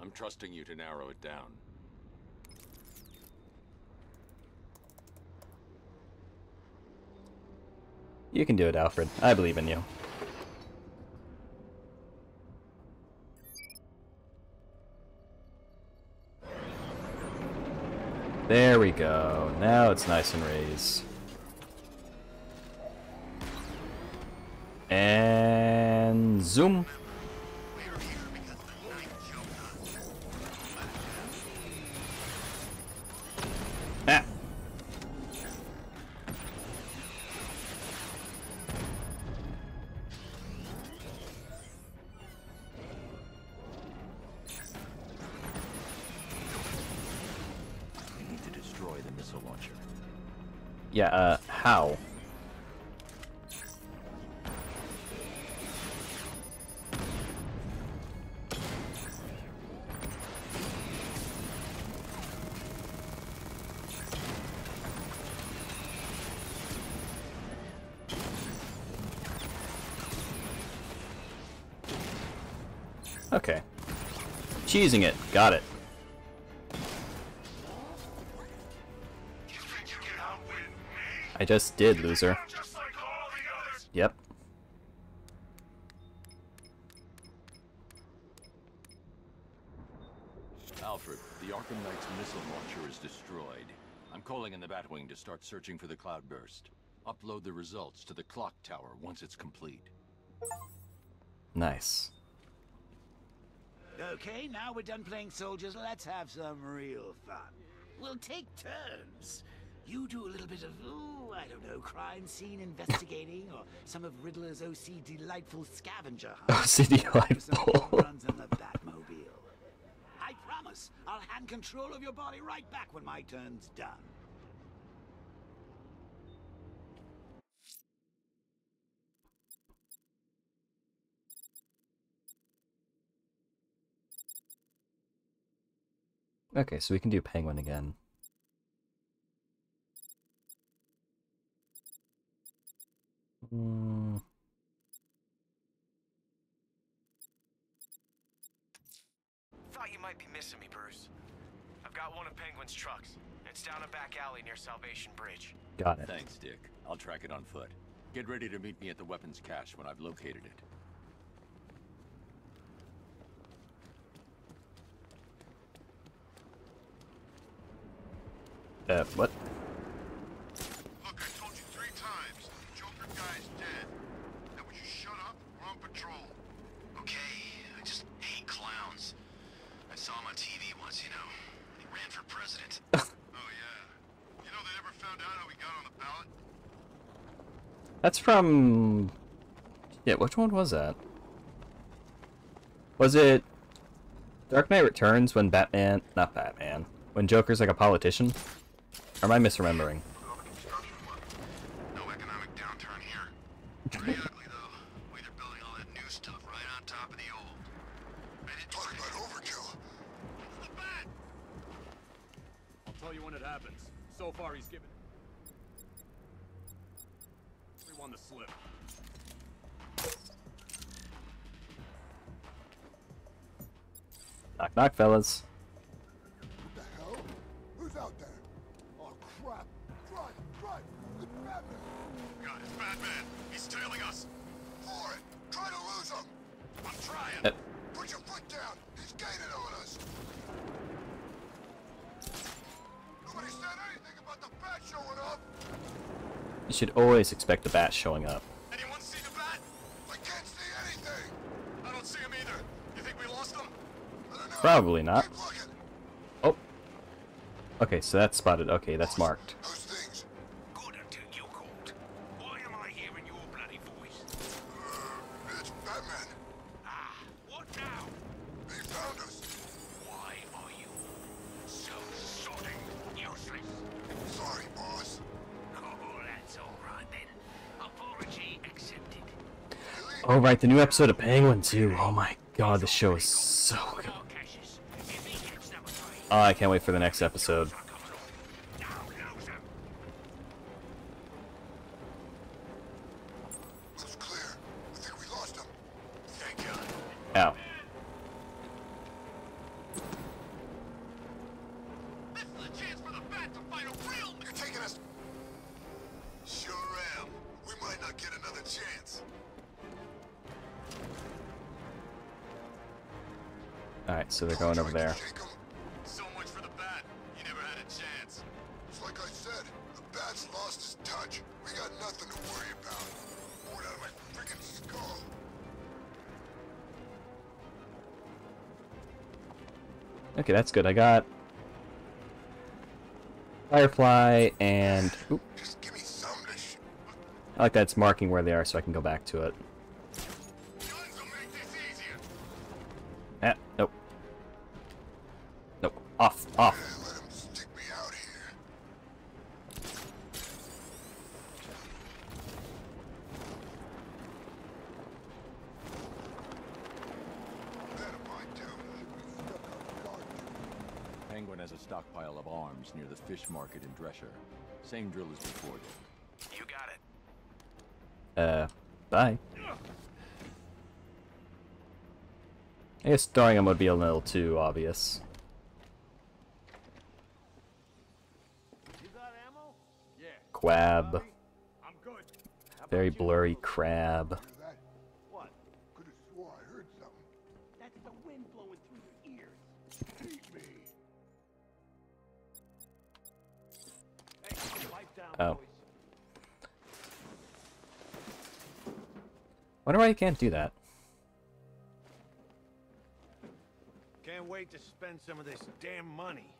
I'm trusting you to narrow it down. You can do it, Alfred. I believe in you. There we go. Now it's nice and raised. And zoom. Cheesing it. Got it. I just did, loser. Yep. Alfred, the Arkham Knight's missile launcher is destroyed. I'm calling in the Batwing to start searching for the Cloudburst. Upload the results to the clock tower once it's complete. Nice. Okay, now we're done playing soldiers, let's have some real fun. We'll take turns. You do a little bit of, ooh, I don't know, crime scene investigating, or some of Riddler's OC delightful scavenger hunt. OC delightful. runs in the Batmobile. I promise, I'll hand control of your body right back when my turn's done. Okay, so we can do Penguin again. Hmm. Thought you might be missing me, Bruce. I've got one of Penguin's trucks. It's down a back alley near Salvation Bridge. Got it. Thanks, Dick. I'll track it on foot. Get ready to meet me at the weapons cache when I've located it. Uh, what? Look, I told you three times. Joker guy's dead. Now would you shut up? We're on patrol. Okay, I just hate clowns. I saw him on TV once, you know. He ran for president. oh, yeah. You know they never found out how he got on the ballot? That's from... Yeah, which one was that? Was it Dark Knight Returns when Batman... Not Batman. When Joker's like a politician? Or am I misremembering? No economic downturn here. Pretty ugly, though. Way they're building all that new stuff right on top of the old. I didn't talk about overkill. The bat! I'll tell you when it happens. So far, he's given everyone the slip. Knock knock, fellas. You should always expect the bat showing up. Anyone see the bat? I can't see anything. I don't see him either. You think we lost him? I don't know. Probably not. Oh. Okay, so that's spotted. Okay, that's marked. Right, the new episode of Penguin, too. Oh my god, the show is so good. Oh, I can't wait for the next episode. Good. I got Firefly and oop. I like that it's marking where they are so I can go back to it. Same drill as before. You got it. Uh, bye. I guess throwing them would be a little too obvious. Quab. Very blurry crab. Wonder why you can't do that. Can't wait to spend some of this damn money.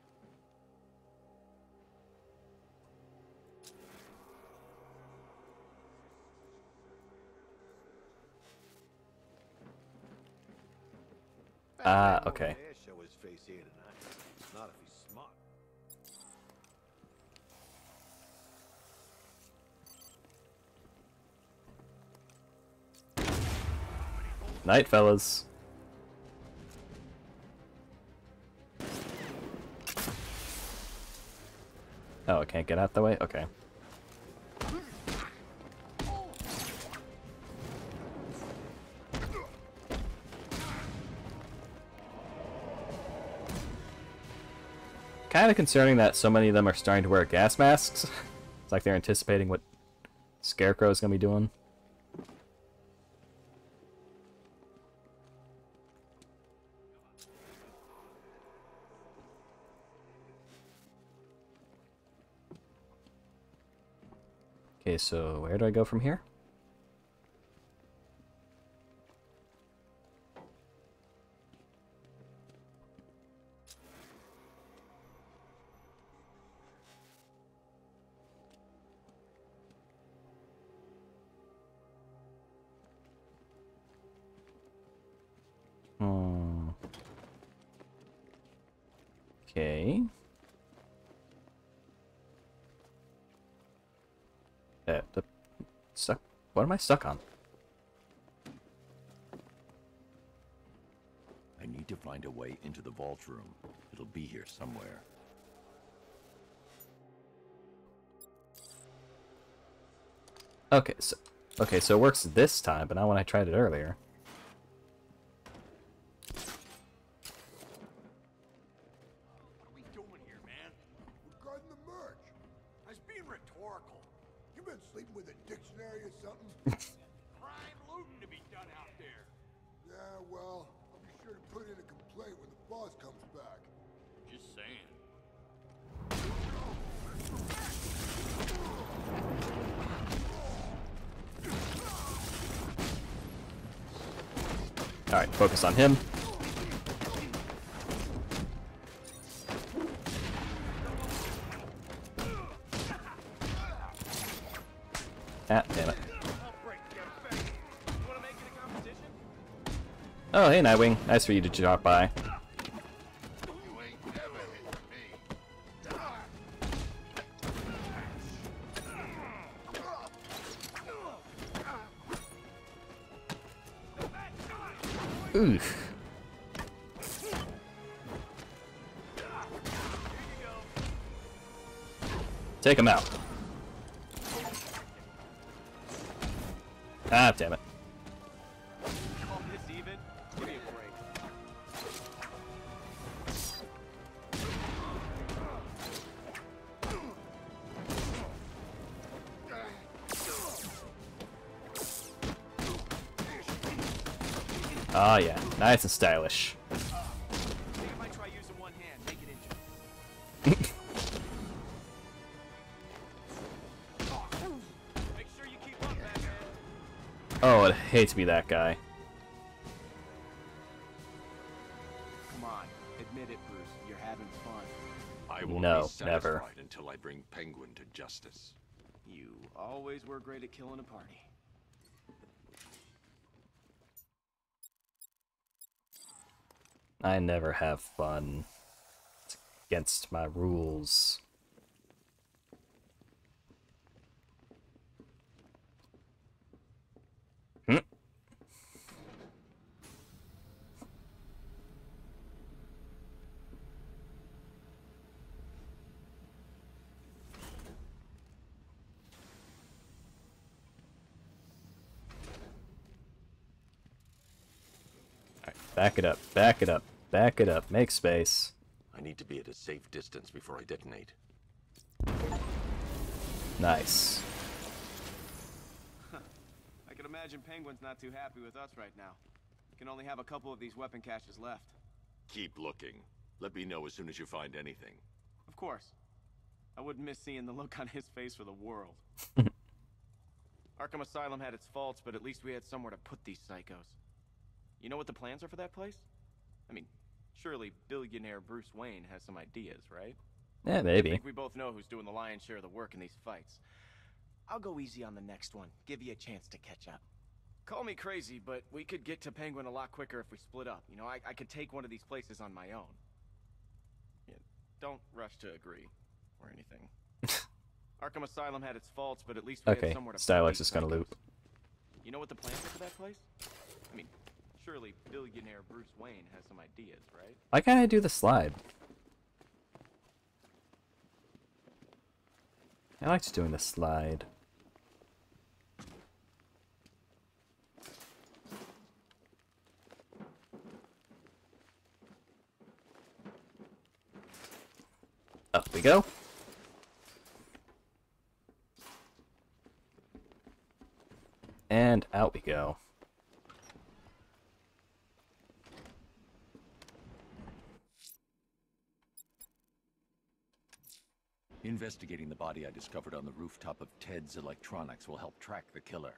Ah, okay. Night, fellas. Oh, I can't get out the way? Okay. Kind of concerning that so many of them are starting to wear gas masks. it's like they're anticipating what's Scarecrow's gonna be doing. So where do I go from here? I stuck on? I need to find a way into the vault room. It'll be here somewhere. Okay, so okay, so it works this time, but not when I tried it earlier. On him. Ah, damn it. Oh, hey, Nightwing. Nice for you to drop by. Take him out. Ah, damn it. Ah, yeah. Nice and stylish. It hates me, that guy. Come on, admit it, Bruce. You're having fun. I won't No, be satisfied never. until I bring Penguin to justice. You always were great at killing a party. I never have fun. It's against my rules. Back it up, back it up, back it up, make space. I need to be at a safe distance before I detonate. Nice. I can imagine Penguin's not too happy with us right now. We can only have a couple of these weapon caches left. Keep looking. Let me know as soon as you find anything. Of course. I wouldn't miss seeing the look on his face for the world. Arkham Asylum had its faults, but at least we had somewhere to put these psychos. You know what the plans are for that place? I mean, surely billionaire Bruce Wayne has some ideas, right? Yeah, maybe. I think we both know who's doing the lion's share of the work in these fights. I'll go easy on the next one, give you a chance to catch up. Call me crazy, but we could get to Penguin a lot quicker if we split up. You know, I, I could take one of these places on my own. Yeah, don't rush to agree or anything. Arkham Asylum had its faults, but at least we Okay, had somewhere to Stylix these is gonna loop. You know what the plans are for that place? I mean, surely billionaire Bruce Wayne has some ideas, right? Why can't I do the slide? I liked doing the slide. Up we go. And out we go. Investigating the body I discovered on the rooftop of Ted's Electronics will help track the killer.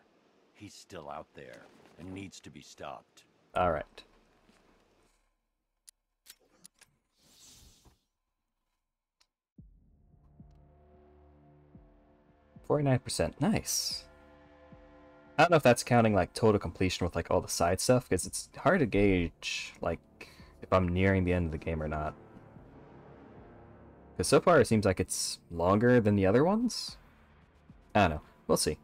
He's still out there and needs to be stopped. Alright. Forty-nine percent, nice. I don't know if that's counting like total completion with like all the side stuff, because it's hard to gauge like if I'm nearing the end of the game or not. Because so far it seems like it's longer than the other ones. I don't know. We'll see.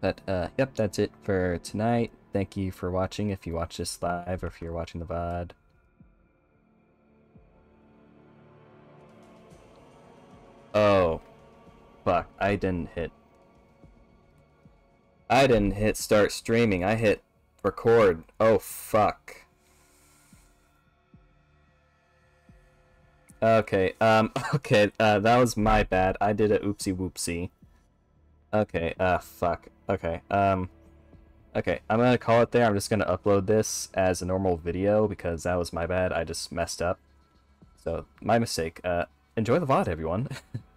But, uh, yep, that's it for tonight. Thank you for watching if you watch this live or if you're watching the VOD. Oh. Fuck, I didn't hit... I didn't hit start streaming, I hit record. Oh, fuck. Okay, um, okay, uh, that was my bad. I did a oopsie whoopsie. Okay, uh, fuck. Okay, um, okay, I'm gonna call it there. I'm just gonna upload this as a normal video because that was my bad. I just messed up. So, my mistake. Uh, enjoy the VOD, everyone.